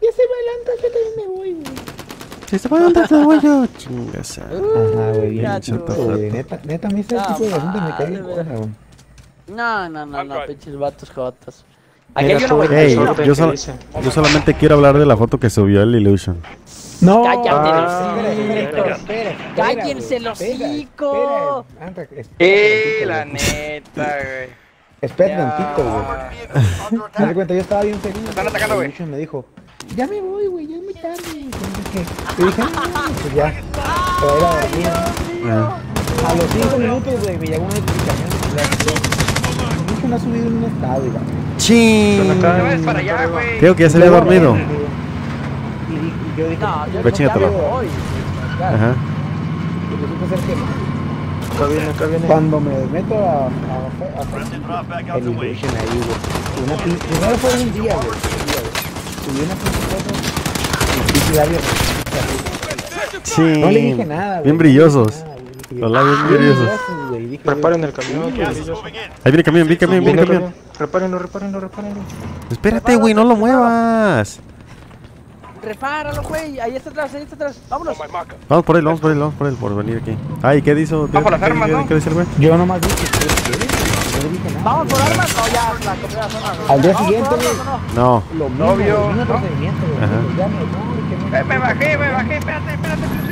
Ya se va adelante, yo también me voy, güey. Si se va andar, te voy yo. Chingas. Ajá, güey, bien chato, güey. Neta, neta, a mí ese Ah, tipo de asuntos me cae bien gorda, güey. No, no, no, no, pinches vatos jotos. Aquí hay uno, güey. sube Ey, el sorte yo, sol- dice. yo solamente quiero hablar de la foto que subió el Illusion. No, Ah, Cállense los hocico. Eh, la neta, güey. Espera tantito, güey. Haz cuenta, yo estaba bien feliz. están atacando, güey. Me dijo, ya me voy, güey, ya es muy tarde. güey, no. Y dije, no, pues ya. Pero era ¿no? Ah, A los 5 minutos, güey, me llegó una notificación. de que no ha subido en un estado, y va. Chin. Están acá. Te vayas para allá, güey. Creo que ya se había dormido. Y, y yo dije, No, yo no me voy. Ajá. y ser que Acá viene, acá viene. cuando me meto a, a, a, out el ahí, güey. Una primero fue un día, güey. Y pinche labios. Chin. No le dije nada, güey. Bien brillosos. Los labios "Ah, brillosos". brillosos, Preparen el camión, "Sí. Ahí viene camión, viene camión, viene Viene camión. camión. Repárenlo, repárenlo, repárenlo. Espérate, güey, no lo muevas. Repáralo, güey. Ahí está atrás, ahí está atrás. Vámonos. Vamos por él, vamos por él, vamos por él, por venir aquí. Ay, ¿qué dijo? ¿Qué, Vamos por las armas, qué- ¿no? qué dice el güey? Yo nomás dije. Vamos por armas. No, ya, la primera zona. güey. Al día siguiente, armas, ¿o no? No. Lo mismo ¿no? procedimiento, güey. Ajá. Me. Eh, me bajé, me bajé, espérate, espérate, espérate.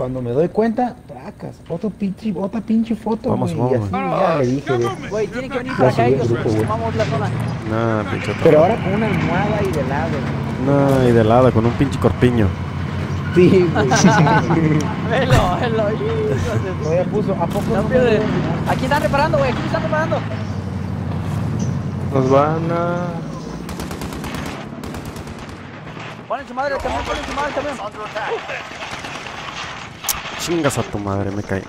Cuando me doy cuenta, tracas, otro pinche, otra pinche foto, Vamos, güey, y vamos, así ya le dije, güey. Güey, tienen que venir para acá y güey. tomamos la zona. No, pinche Pero ahora con una almohada y de lado. No, y de lado, con un pinche corpiño. Sí, güey. Velo, velo. Todavía puso, ¿a poco No no Aquí están reparando, güey. Aquí están reparando. Nos van a. Ponen su madre el camión, ponen su madre el camión. Chingas a tu madre, me caí.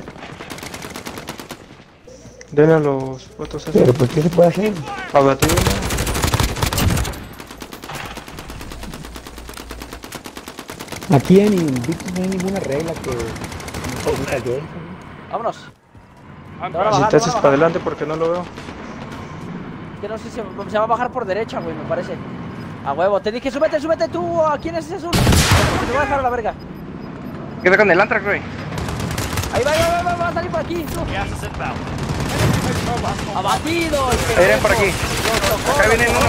Den a los fotos Pero esos. pues, ¿qué se puede hacer? Abatido. Aquí en Invictus no hay ninguna regla que no. Vámonos. Te van a Si te haces para adelante porque no lo veo. Que no sé si se va a bajar por derecha, güey, me parece. A huevo. Te dije, súbete, súbete tú. ¿A quién es ese azul? Te voy a dejar a la verga. Queda con el Antrax, güey. Ahí va, ahí va, va, va a salir por aquí. Inbound. Abatido. el Ahí vienen por aquí. tocó, Acá viene uno.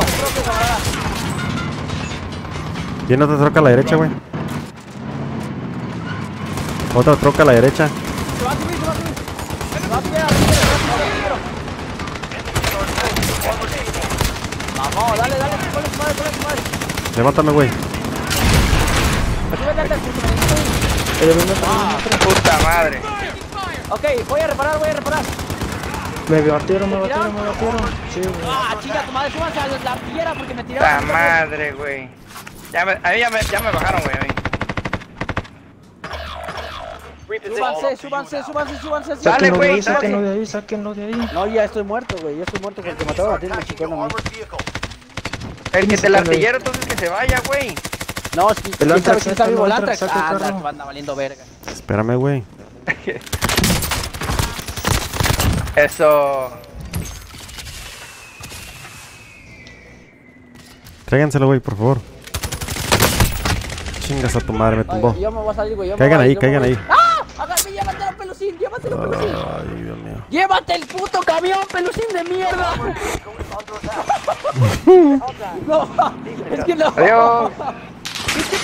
Viene otra troca a la derecha, güey. Otra troca a la derecha. Se va a subir, se va a subir. Se va a subir se va a subir. Vamos, dale, dale, ponle su madre, ponle su madre. Levántame, güey. Súbete me ir. Puta madre. Ok, voy a reparar, voy a reparar. Me batieron, me batieron, me batieron. Sí, güey. Ah, chica, tu madre, súbanse a la artillera porque me Puta tiraron. madre, güey. Ya me, a mí ya me, ya me bajaron, güey, a mí. Súbanse, súbanse, súbanse, súbanse. Dale, Sáquenlo de güey, sáquenlo de ahí, sáquenlo de ahí. No, ya estoy muerto, güey. Ya estoy muerto porque me el chicón a mí. Armored vehicle. El que del artillero, entonces que se vaya, güey. No, es que El quién sabe Antrax, quién está vivo el Antrax, Antrax. Ah, carro. anda, valiendo verga. Espérame, güey. Eso. Tráiganselo, güey, por favor. Chingas a tu madre, me tumbó. Ay, yo me voy a salir, güey. Caigan ahí, caigan ahí. ¡Ah! Agarre, llévatelo, pelucín, llévatelo, pelucín. Ay, Dios mío. ¡Llévate el puto camión, pelucín de mierda! no, es que no. Adiós.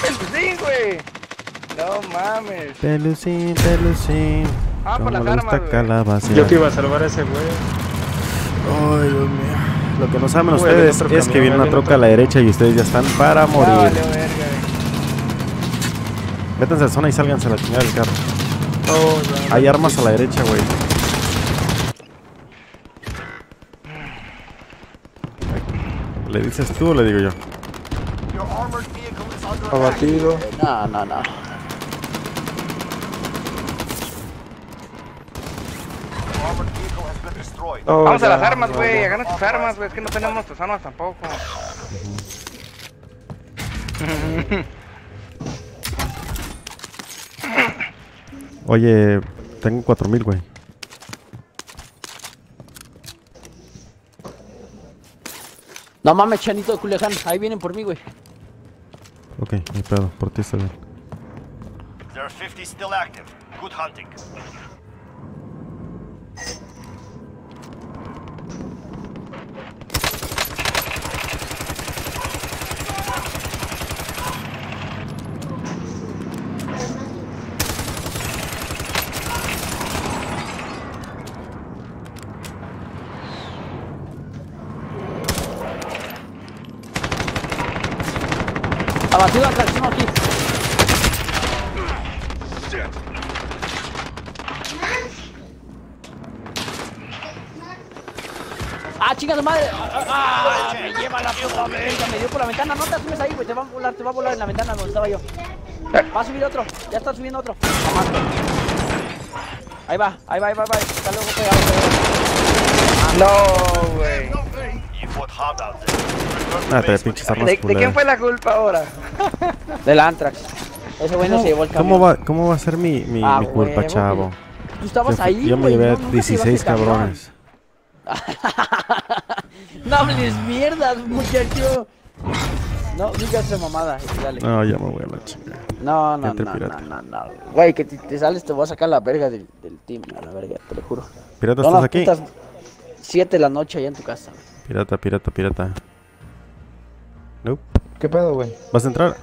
¿Qué pelucín, güey? No mames. Pelucín, pelucín. Ah, por ¿Cómo las armas? Yo que iba a salvar a ese güey. Ay, Dios mío. Lo que no saben ustedes es que viene una troca a la derecha y ustedes ya están para Ya morir. valió verga. Métanse a zona y sálganse a la chingada del carro. Oh. Hay armas a la derecha, güey. ¿Le dices tú o le digo yo? Abatido. No, no, no. Oh, Vamos a las armas, güey. Agarra tus armas, güey. Es que no tenemos nuestras armas tampoco. Oye, tengo 4000, güey. No mames, Chanito de Culiacán. Ahí vienen por mí, güey. Ok, mi pedo, por ti está bien. There are 50 still active. Good hunting. Abatido al calzón aquí. Ah, chinga tu madre. Ah, ah, me lleva la puta verga. Me dio por la ventana. No te asumes ahí, güey. Te va a volar, en la ventana donde estaba yo. Va a subir otro. Ya está subiendo otro. Ahí va, ahí va, ahí va, ahí va. Está luego pegado. No, güey. Ah, pinches armas ¿De, de quién fue la culpa ahora? Del Antrax. Ese güey no se llevó el camión. ¿Cómo va, ¿Cómo va a ser mi, mi, Ah, mi culpa, chavo? Tú estabas Yo, ahí, yo me llevé no, a nunca te 16 llevaste el camión. cabrones. no hables mierdas, muchacho. No, digas esa mamada. Dale. No, ya me voy a la chingada. No, no, Entre no, pirata. no, no, no. Güey, que te, te sales, te voy a sacar la verga del, del team, a la verga, te lo juro. Pirata, Son ¿estás aquí? putas 7 de la noche allá en tu casa. Pirata, pirata, pirata. Nope. ¿Qué pedo, güey? ¿Vas a entrar?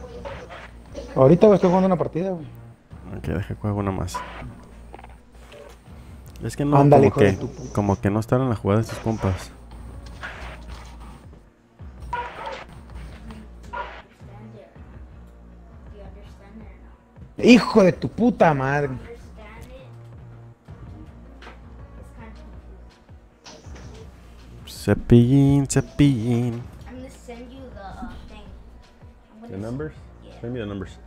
Ahorita güey, estoy jugando una partida, güey. Ok, deja que juegue una más. Es que no, Ándale, como que, como que no están en la jugada de sus compas. Hijo de tu puta madre. Cepillín, cepillín. I'm gonna send you the uh, thing. I'm The numbers? Send me the numbers.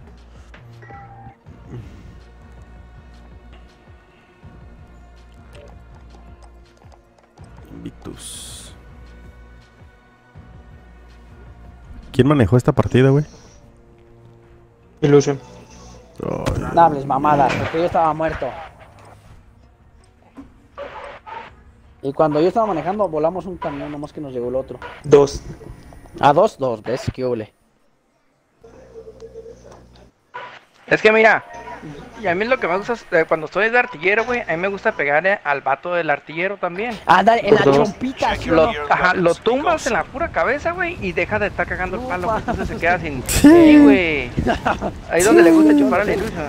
Invictus. ¿Quién manejó esta partida, güey? Illusion. No hables mamadas, porque yo estaba muerto. Y cuando yo estaba manejando, volamos un camión, nomás que nos llegó el otro. Dos. A dos, dos, ¿ves? ¿Qué huele? Es que mira, y a mí lo que me gusta es, eh, cuando estoy de artillero, güey, a mí me gusta pegarle al vato del artillero también. Anda, en la chompita, ¿sí Lo, ajá, lo tumbas en la pura cabeza, güey, y deja de estar cagando el palo, güey, entonces se queda sin... Sí, güey. Ahí donde le gusta chupar a la ilusión.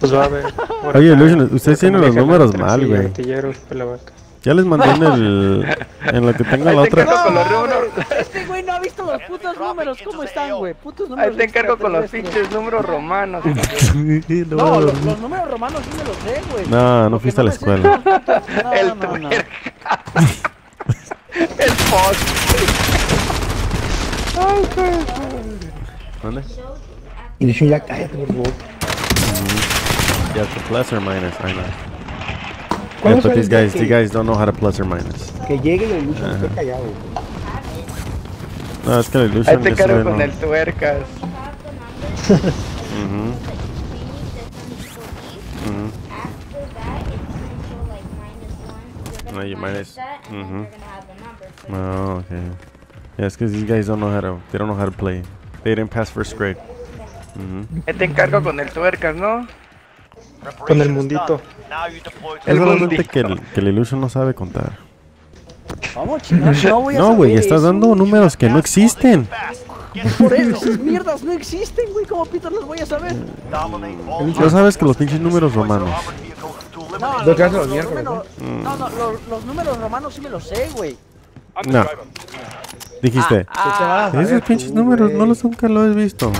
Pues va a ver. Oye, Illusion, ustedes tienen los números mal, güey. Artilleros. Ya les mandé en el. En lo que tengo la otra. con los putos números. ¿Cómo están, güey? Putos Ahí números. te encargo con los pinches números romanos. No, los, los números romanos sí me los sé, güey. No, no fuiste a la escuela. No, El no. El post. ¿Dónde? Y de hecho ya cállate, por favor. Yeah, it's a plus or minus. I know. Yeah, ¿Cuándo but these el guys, these guys don't know how to plus or minus. Que llegue la ilusión, esté callado. No, es que la Ahí ilusión te ese encargo güey con no. el tuercas. Ujú, ujú. No, you minus. Mhm. Oh, okay. Yeah, it's because these guys don't know how to. They don't know how to play. They didn't pass first grade. Mhm. Ahí te encargo con el tuercas, ¿no? Con el mundito. El mundito. que el, que el Illusion no sabe contar. Vamos, chingados, no voy a No, güey, estás eso. dando números que no existen. Por eso, esas mierdas no existen, güey. ¿Cómo pito las voy a saber? Ya sabes que los pinches números romanos. No, los, los los números, no, no, los, los números romanos sí me los sé, güey. No. Dijiste. Ah, a Esos pinches tú, números no los nunca lo he visto.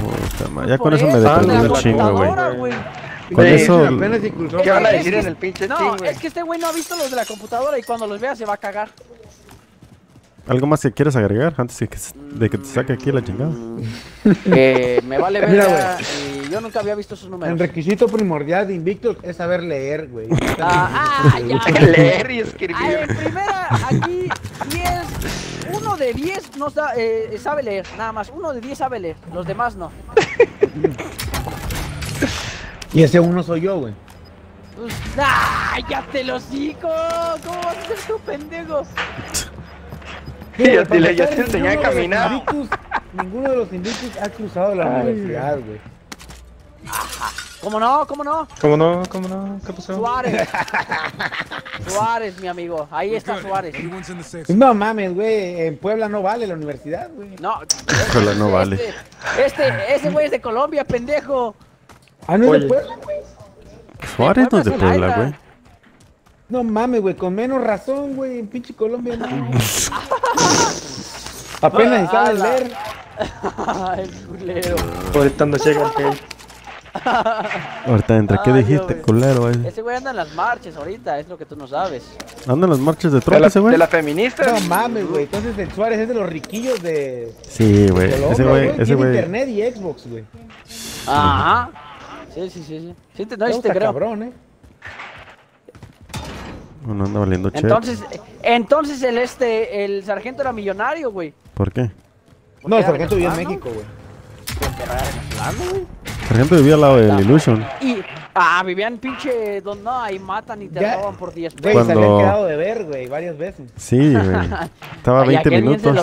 Ya con eso me eso, dependí la un chingo, güey. Con Sí, eso. Apenas. ¿Qué van a Es decir que- en el pinche No, team, güey? es que este güey no ha visto los de la computadora y cuando los vea se va a cagar. ¿Algo más que quieras agregar antes de que, de que te saque aquí la chingada? Eh, me vale Mira, verga y yo nunca había visto esos El números. requisito primordial de Invictus es saber leer, güey. Ah, ah, ya. Leer y escribir. en primera, aquí 10, uno de 10 no sa- eh, sabe leer, nada más. Uno de 10 sabe leer, los demás no. Y ese uno soy yo, güey. ¡Ah! ¡Ya te lo hocico! ¿Cómo vas a ser tú, pendejo? Ya Para te le- enseñé a los caminar. Ninguno de los Invictus ha cruzado la universidad, güey. ¿Cómo no? ¿Cómo no? ¿Cómo no? ¿Cómo no? ¿Qué pasó? Suárez. Suárez, mi amigo. Ahí está Suárez. No mames, güey. En Puebla no vale la universidad, güey. No. Puebla no vale. Este, este, ese güey es de Colombia, pendejo. Ah, no es de Puebla, güey. Suárez no es de Puebla, güey. No mames, güey. Con menos razón, güey. En pinche Colombia no. Apenas sabes Ala. leer. Ay, culero. Ahorita no llega el. Ahorita, ¿entre qué Ay, dijiste, Dios. culero, eh? Ese güey anda en las marchas ahorita, es lo que tú no sabes. ¿Anda en las marchas de Trump ese güey? de la feminista. No mames, güey. Entonces el Suárez es de los riquillos de Sí, güey. Ese güey, ese Tiene güey. internet y Xbox, güey. Ajá. Sí, sí, sí, sí. Sí, te, no, sí Está te creo. cabrón, eh. No anda valiendo che. Entonces, entonces el este, el sargento era millonario, güey. ¿Por qué? No, el sargento vive en? México, güey. Güey. Sargento vivía al lado del Illusion. Y, ah, vivían pinche, donde no, ahí matan y te Ya, roban por 10 Güey, pesos. se Cuando- habían quedado de ver, güey, varias veces. Sí, güey. Estaba Ay, 20 aquel bien minutos.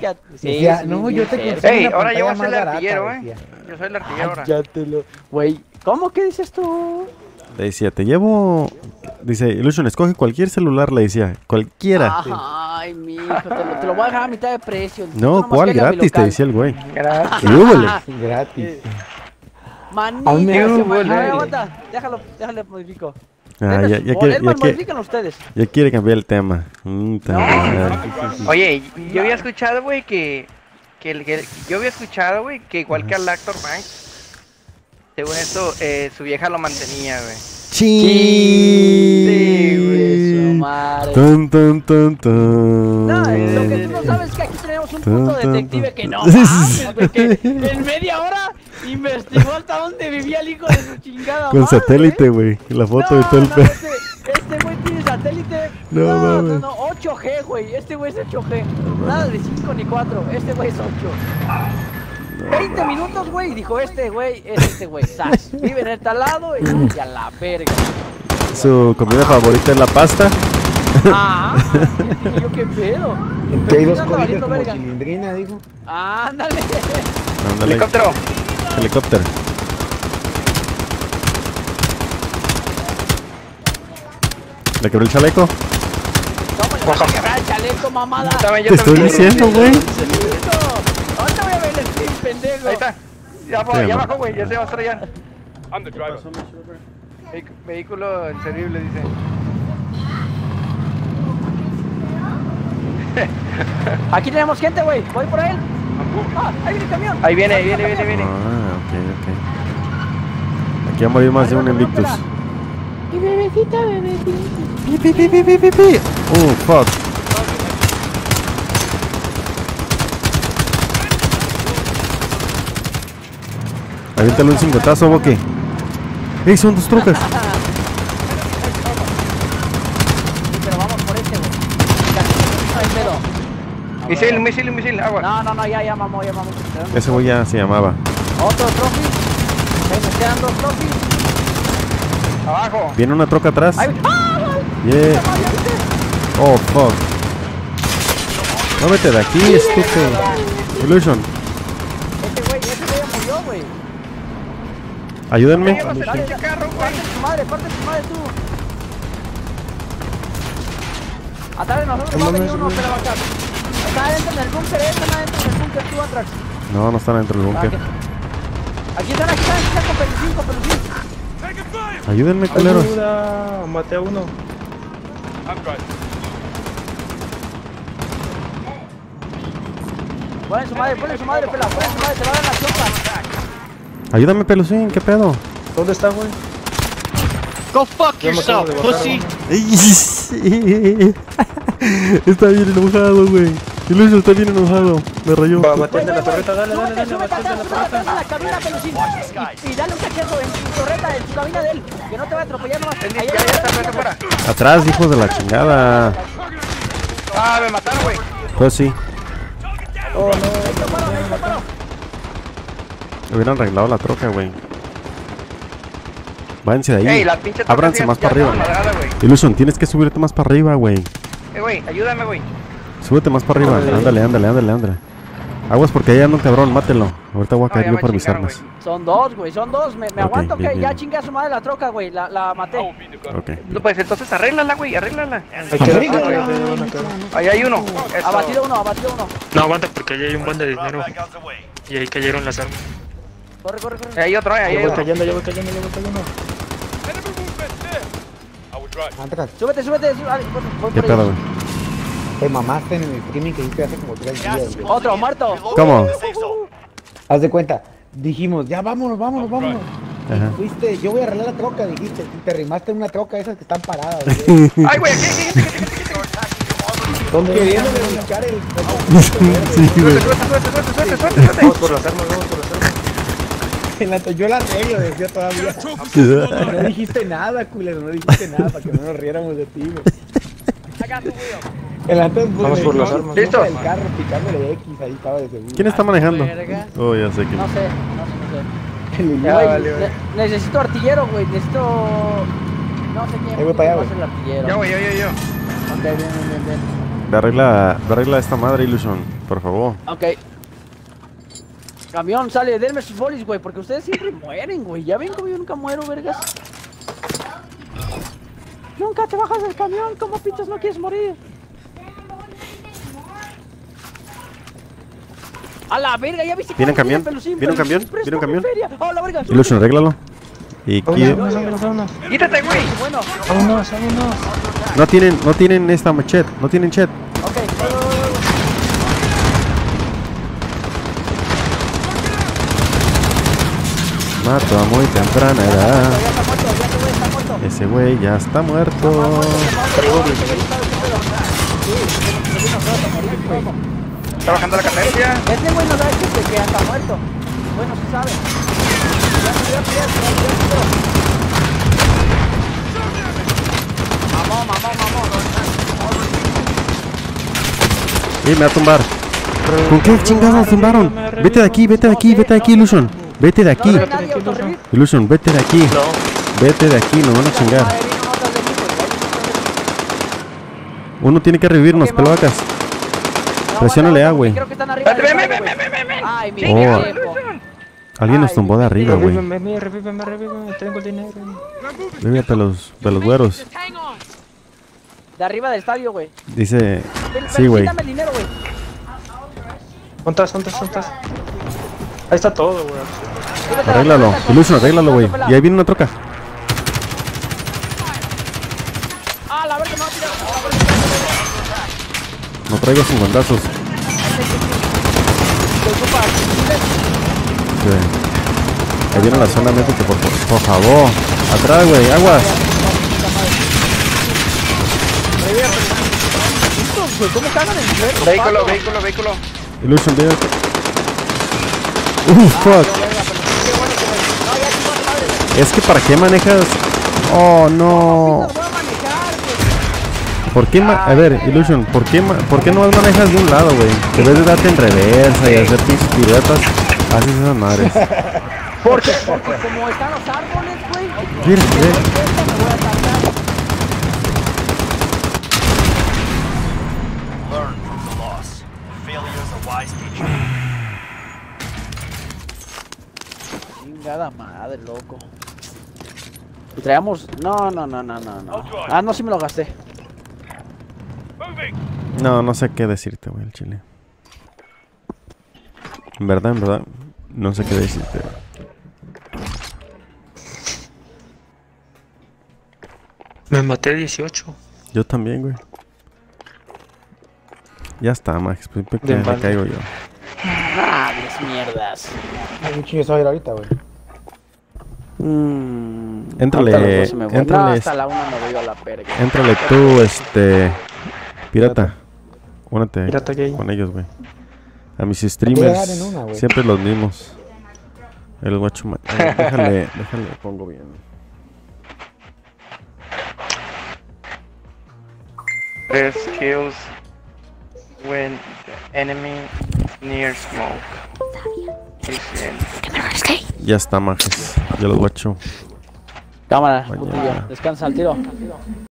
Ya- sí, Decía, sí, no, bien yo te cerca. consigo Ey, una ahora yo voy a ser el barata, artillero, eh. decía. Yo soy el artillero ahora. Ya te lo... Güey, ¿cómo que dices tú? Le decía, te llevo. Dice, Illusion, escoge cualquier celular, le decía. Cualquiera. Ay, mijo, te lo, te lo voy a dejar a mitad de precio. No, nomás ¿cuál gratis? Te decía el güey. Húbole. Gratis. Manito, déjalo, déjalo, modifico. Ah, ya, ya, quiere, ya, quiere, ustedes. ya quiere cambiar el tema. Mm, madre. Oye, yo había escuchado, güey, que, que, el- que- yo había escuchado, güey, que igual que al actor Banks, según esto, eh, su vieja lo mantenía, güey. Sí, güey, su madre. Tan, tan, tan, tan. No, lo que tú no sabes es que aquí tenemos un tan, detective que no mames, güey, que en media hora investigó hasta dónde vivía el hijo de su chingada Con madre. satélite, güey. La foto no, y todo el no, pedo. este, este güey tiene satélite. No, No, no, mames. no, 8G, güey. Este güey es 8G. Nada de 5 ni 4. Este güey es 8. 20 minutos, güey. y Dijo, este güey es este güey. Sas. Vive en el talado y, y a la verga. Su comida favorita es la pasta. Ah, yo qué pedo. Pero dos colitas como verga. chilindrina, dijo. Ándale. Ándale. Helicóptero. Helicóptero. ¿Le quebró el chaleco? ¿Cómo le quebrar el chaleco, mamada? También yo Te estoy también. diciendo, güey. Ahorita voy a ver el stream, pendejo. Ahí está. Ya, Sí, ya bajó, güey, ya se va a estrellar. Vehic- Vehículo inservible, dice. Aquí tenemos gente, güey. Voy por él. Ah, ahí viene el camión. Ahí viene, ahí viene, viene, viene. Ah, ok, ok. Aquí va a morir más de un Invictus. Mi bebecita, bebecita. Pi, pi, pi, pi, pi, pi, pi. Oh, fuck. Aviéntale un cincotazo, Boque. ¡Ey, son dos trocas! Sí, pero vamos por este, güey. No hay pedo. A Misil, misil, misil, agua. No, no, no, ya, ya mamó, ya mamó. Ese güey ya se llamaba. Otro trophy. Ahí me quedan dos trophies. Abajo. Viene una troca atrás. Ahí. ¡Ah! Yeah. Oh, fuck. No vete de aquí, estúpido. Illusion, Este güey, ese güey ya murió, güey. ayúdenme. Parte tu madre, parte tu madre tú. Atrás de nosotros va a venir uno, pero va acá. Está adentro en el búnker, eh, están adentro en el búnker, tú, Antrax. No, no están dentro del Ah, búnker. Aquí aquí están, aquí están, aquí están con pelucín, con pelucín. Ayúdenme, culeros. Ayuda, maté a uno. Ponen su madre, ponen su madre, pela, ponen su madre, se va a dar la chopa. Ayúdame, pelucín, ¿qué pedo? ¿Dónde está, güey? Go fuck yourself, pussy. está bien enojado, güey. Illusion está bien enojado. Me rayó. Va, güey, la torreta, dale, dale, dale, súbete atrás, la súbete atrás torreta. de la cabina, pelucín. Y, y dale un cachazo en torreta, en su cabina de él. Que no te va a atropellar nomás. Ahí, ya, ahí, ya está, afuera. Atrás, hijos de la chingada. Ah, me mataron, güey. Pues sí. ahí, tómalo. Hubieran arreglado la troca, güey. Váyanse de ahí. Ábranse más para arriba. Illusion, tienes que subirte más para arriba, güey. Eh, güey, ayúdame, güey. Súbete más para arriba. Ándale, ándale, ándale, ándale. Aguas porque ahí anda un cabrón, mátelo. Ahorita voy a caer yo por mis armas. Son dos, güey, son dos. Me, aguanto bien, que ya chingue a su madre la troca, güey. La, la maté. Ok. No, pues entonces arréglala, güey, arréglala. Hay que Arréglala. Ahí hay uno. Eso. Abatido uno, abatido uno. No, aguanta porque ahí hay un buen de dinero. Y ahí cayeron las armas. Corre, corre, corre. Hay otro, eh, ahí hay voy otro. cayendo, ya voy cayendo, ya voy cayendo. Súbete, súbete. ah, voy- voy ¿Qué por ahí. pedo, güey? Te mamaste en el streaming que hice hace como tres días. Otro, muerto. ¿Cómo? Haz de cuenta, dijimos, ya vámonos, vámonos, vámonos. Ajá. Fuiste, yo voy a arreglar la troca, dijiste, y te rimaste en una troca esas que están paradas, güey. Ay, güey, aquí, aquí, aquí, aquí. Queriendo buscar el... Sí, güey. Suerte, suerte, suerte, suerte, suerte, suerte, suerte. Vamos por las armas, vamos por las armas. En la- yo la arreglo, decía todavía. No dijiste nada, culero, no dijiste nada para que no nos riéramos de ti, güey. El Vamos por las armas. el ¿Listo? del carro picándole X, ahí estaba de seguro. ¿Quién está manejando? Oh, ya sé que. No sé, no sé, no sé. El Ya, idiota. güey, ne- necesito artillero, güey. Necesito. No sé quién. Ahí voy para allá, va a güey. ser el artillero. Ya, güey, yo, yo, yo. Ok, bien, bien, bien, bien. Ve arregla, ve arregla esta madre, Illusion. Por favor. Ok. Camión, sale, denme sus bolis, güey, porque ustedes siempre mueren, güey. Ya ven como yo nunca muero, vergas. Nunca te bajas del camión, como pitos no quieres morir. A la verga, ya viste ¿Viene un camión? ¿Viene un camión? ¿Viene un mi camión? ¡Oh, la verga! Illusion, arréglalo. Y aquí Vámonos, vámonos, vámonos. Quítate, güey. Bueno, Vámonos, vámonos. no tienen, no tienen esta chet, no tienen ok. voy. Mato a muy temprana edad. Ya está muerto, ya este güey está muerto. Ese güey ya está muerto. Está bajando la cadencia. Este güey no sabe que, que ya está muerto. Bueno, sí sabe. Ya subió, ya subió, ya subió. Mamó, mamó, mamó. Y me va a tumbar. ¿Con qué chingados tumbaron? Vete de aquí, vete de aquí, vete de aquí, Illusion. Vete de aquí. Illusion, vete de aquí. Vete de aquí, nos van a chingar. Uno tiene que revivirnos. No, Presiónale A, güey. Ay, mi Oh. Alguien nos tumbó de arriba, güey. Revíveme, revíveme, revíveme. Tengo el dinero. Los, de los güeros. De arriba del estadio, güey. Dice. Ven, Sí, ven, güey. ¿Dónde estás? ¿Dónde estás? Ahí está todo, güey. Arréglalo. súbete, Illusion, arréglalo, güey. Y ahí viene una troca. Ah, la verga, no, traigo. ¿Te ocupas? Sí. Ahí viene la zona, métete por, por favor. Atrás, güey, aguas. ¿cómo cagan el? Vehículo, vehículo, vehículo. Illusion, viene. Uh, fuck. Es que para qué manejas. Oh, no. ¿Por qué A ver, Illusion, ¿por qué, ma- ¿por qué no manejas de un lado, güey? En vez de darte en reversa y hacer pinches piruetas, haces esas madres. Porque, porque como están los árboles, güey. Mira, ve. Learn from the loss. Failure is a wise teacher. Chingada madre, loco. Y traíamos. No, no, no, no, no, no. Ah, no, sí me lo gasté. No, no sé qué decirte, güey, el chile. En verdad, en verdad, no sé qué decirte. Me maté 18. Yo también, güey. Ya está, Max. pues, ¿por qué De me caigo yo? Ah, las mierdas. Qué chingues va a ir ahorita, güey. Mmm. 12 me voy. No, hasta la una me voy a la verga. Éntrale tú, este. Pirata. Únete Pirata gay. con ellos, güey. A mis streamers. en una, güey. siempre los mismos. El guacho. ma- déjale, déjale, pongo bien. Tres kills when the enemy near smoke. Ya está, majes. Ya los guacho. Cámara, Mañana. Descansa al tiro.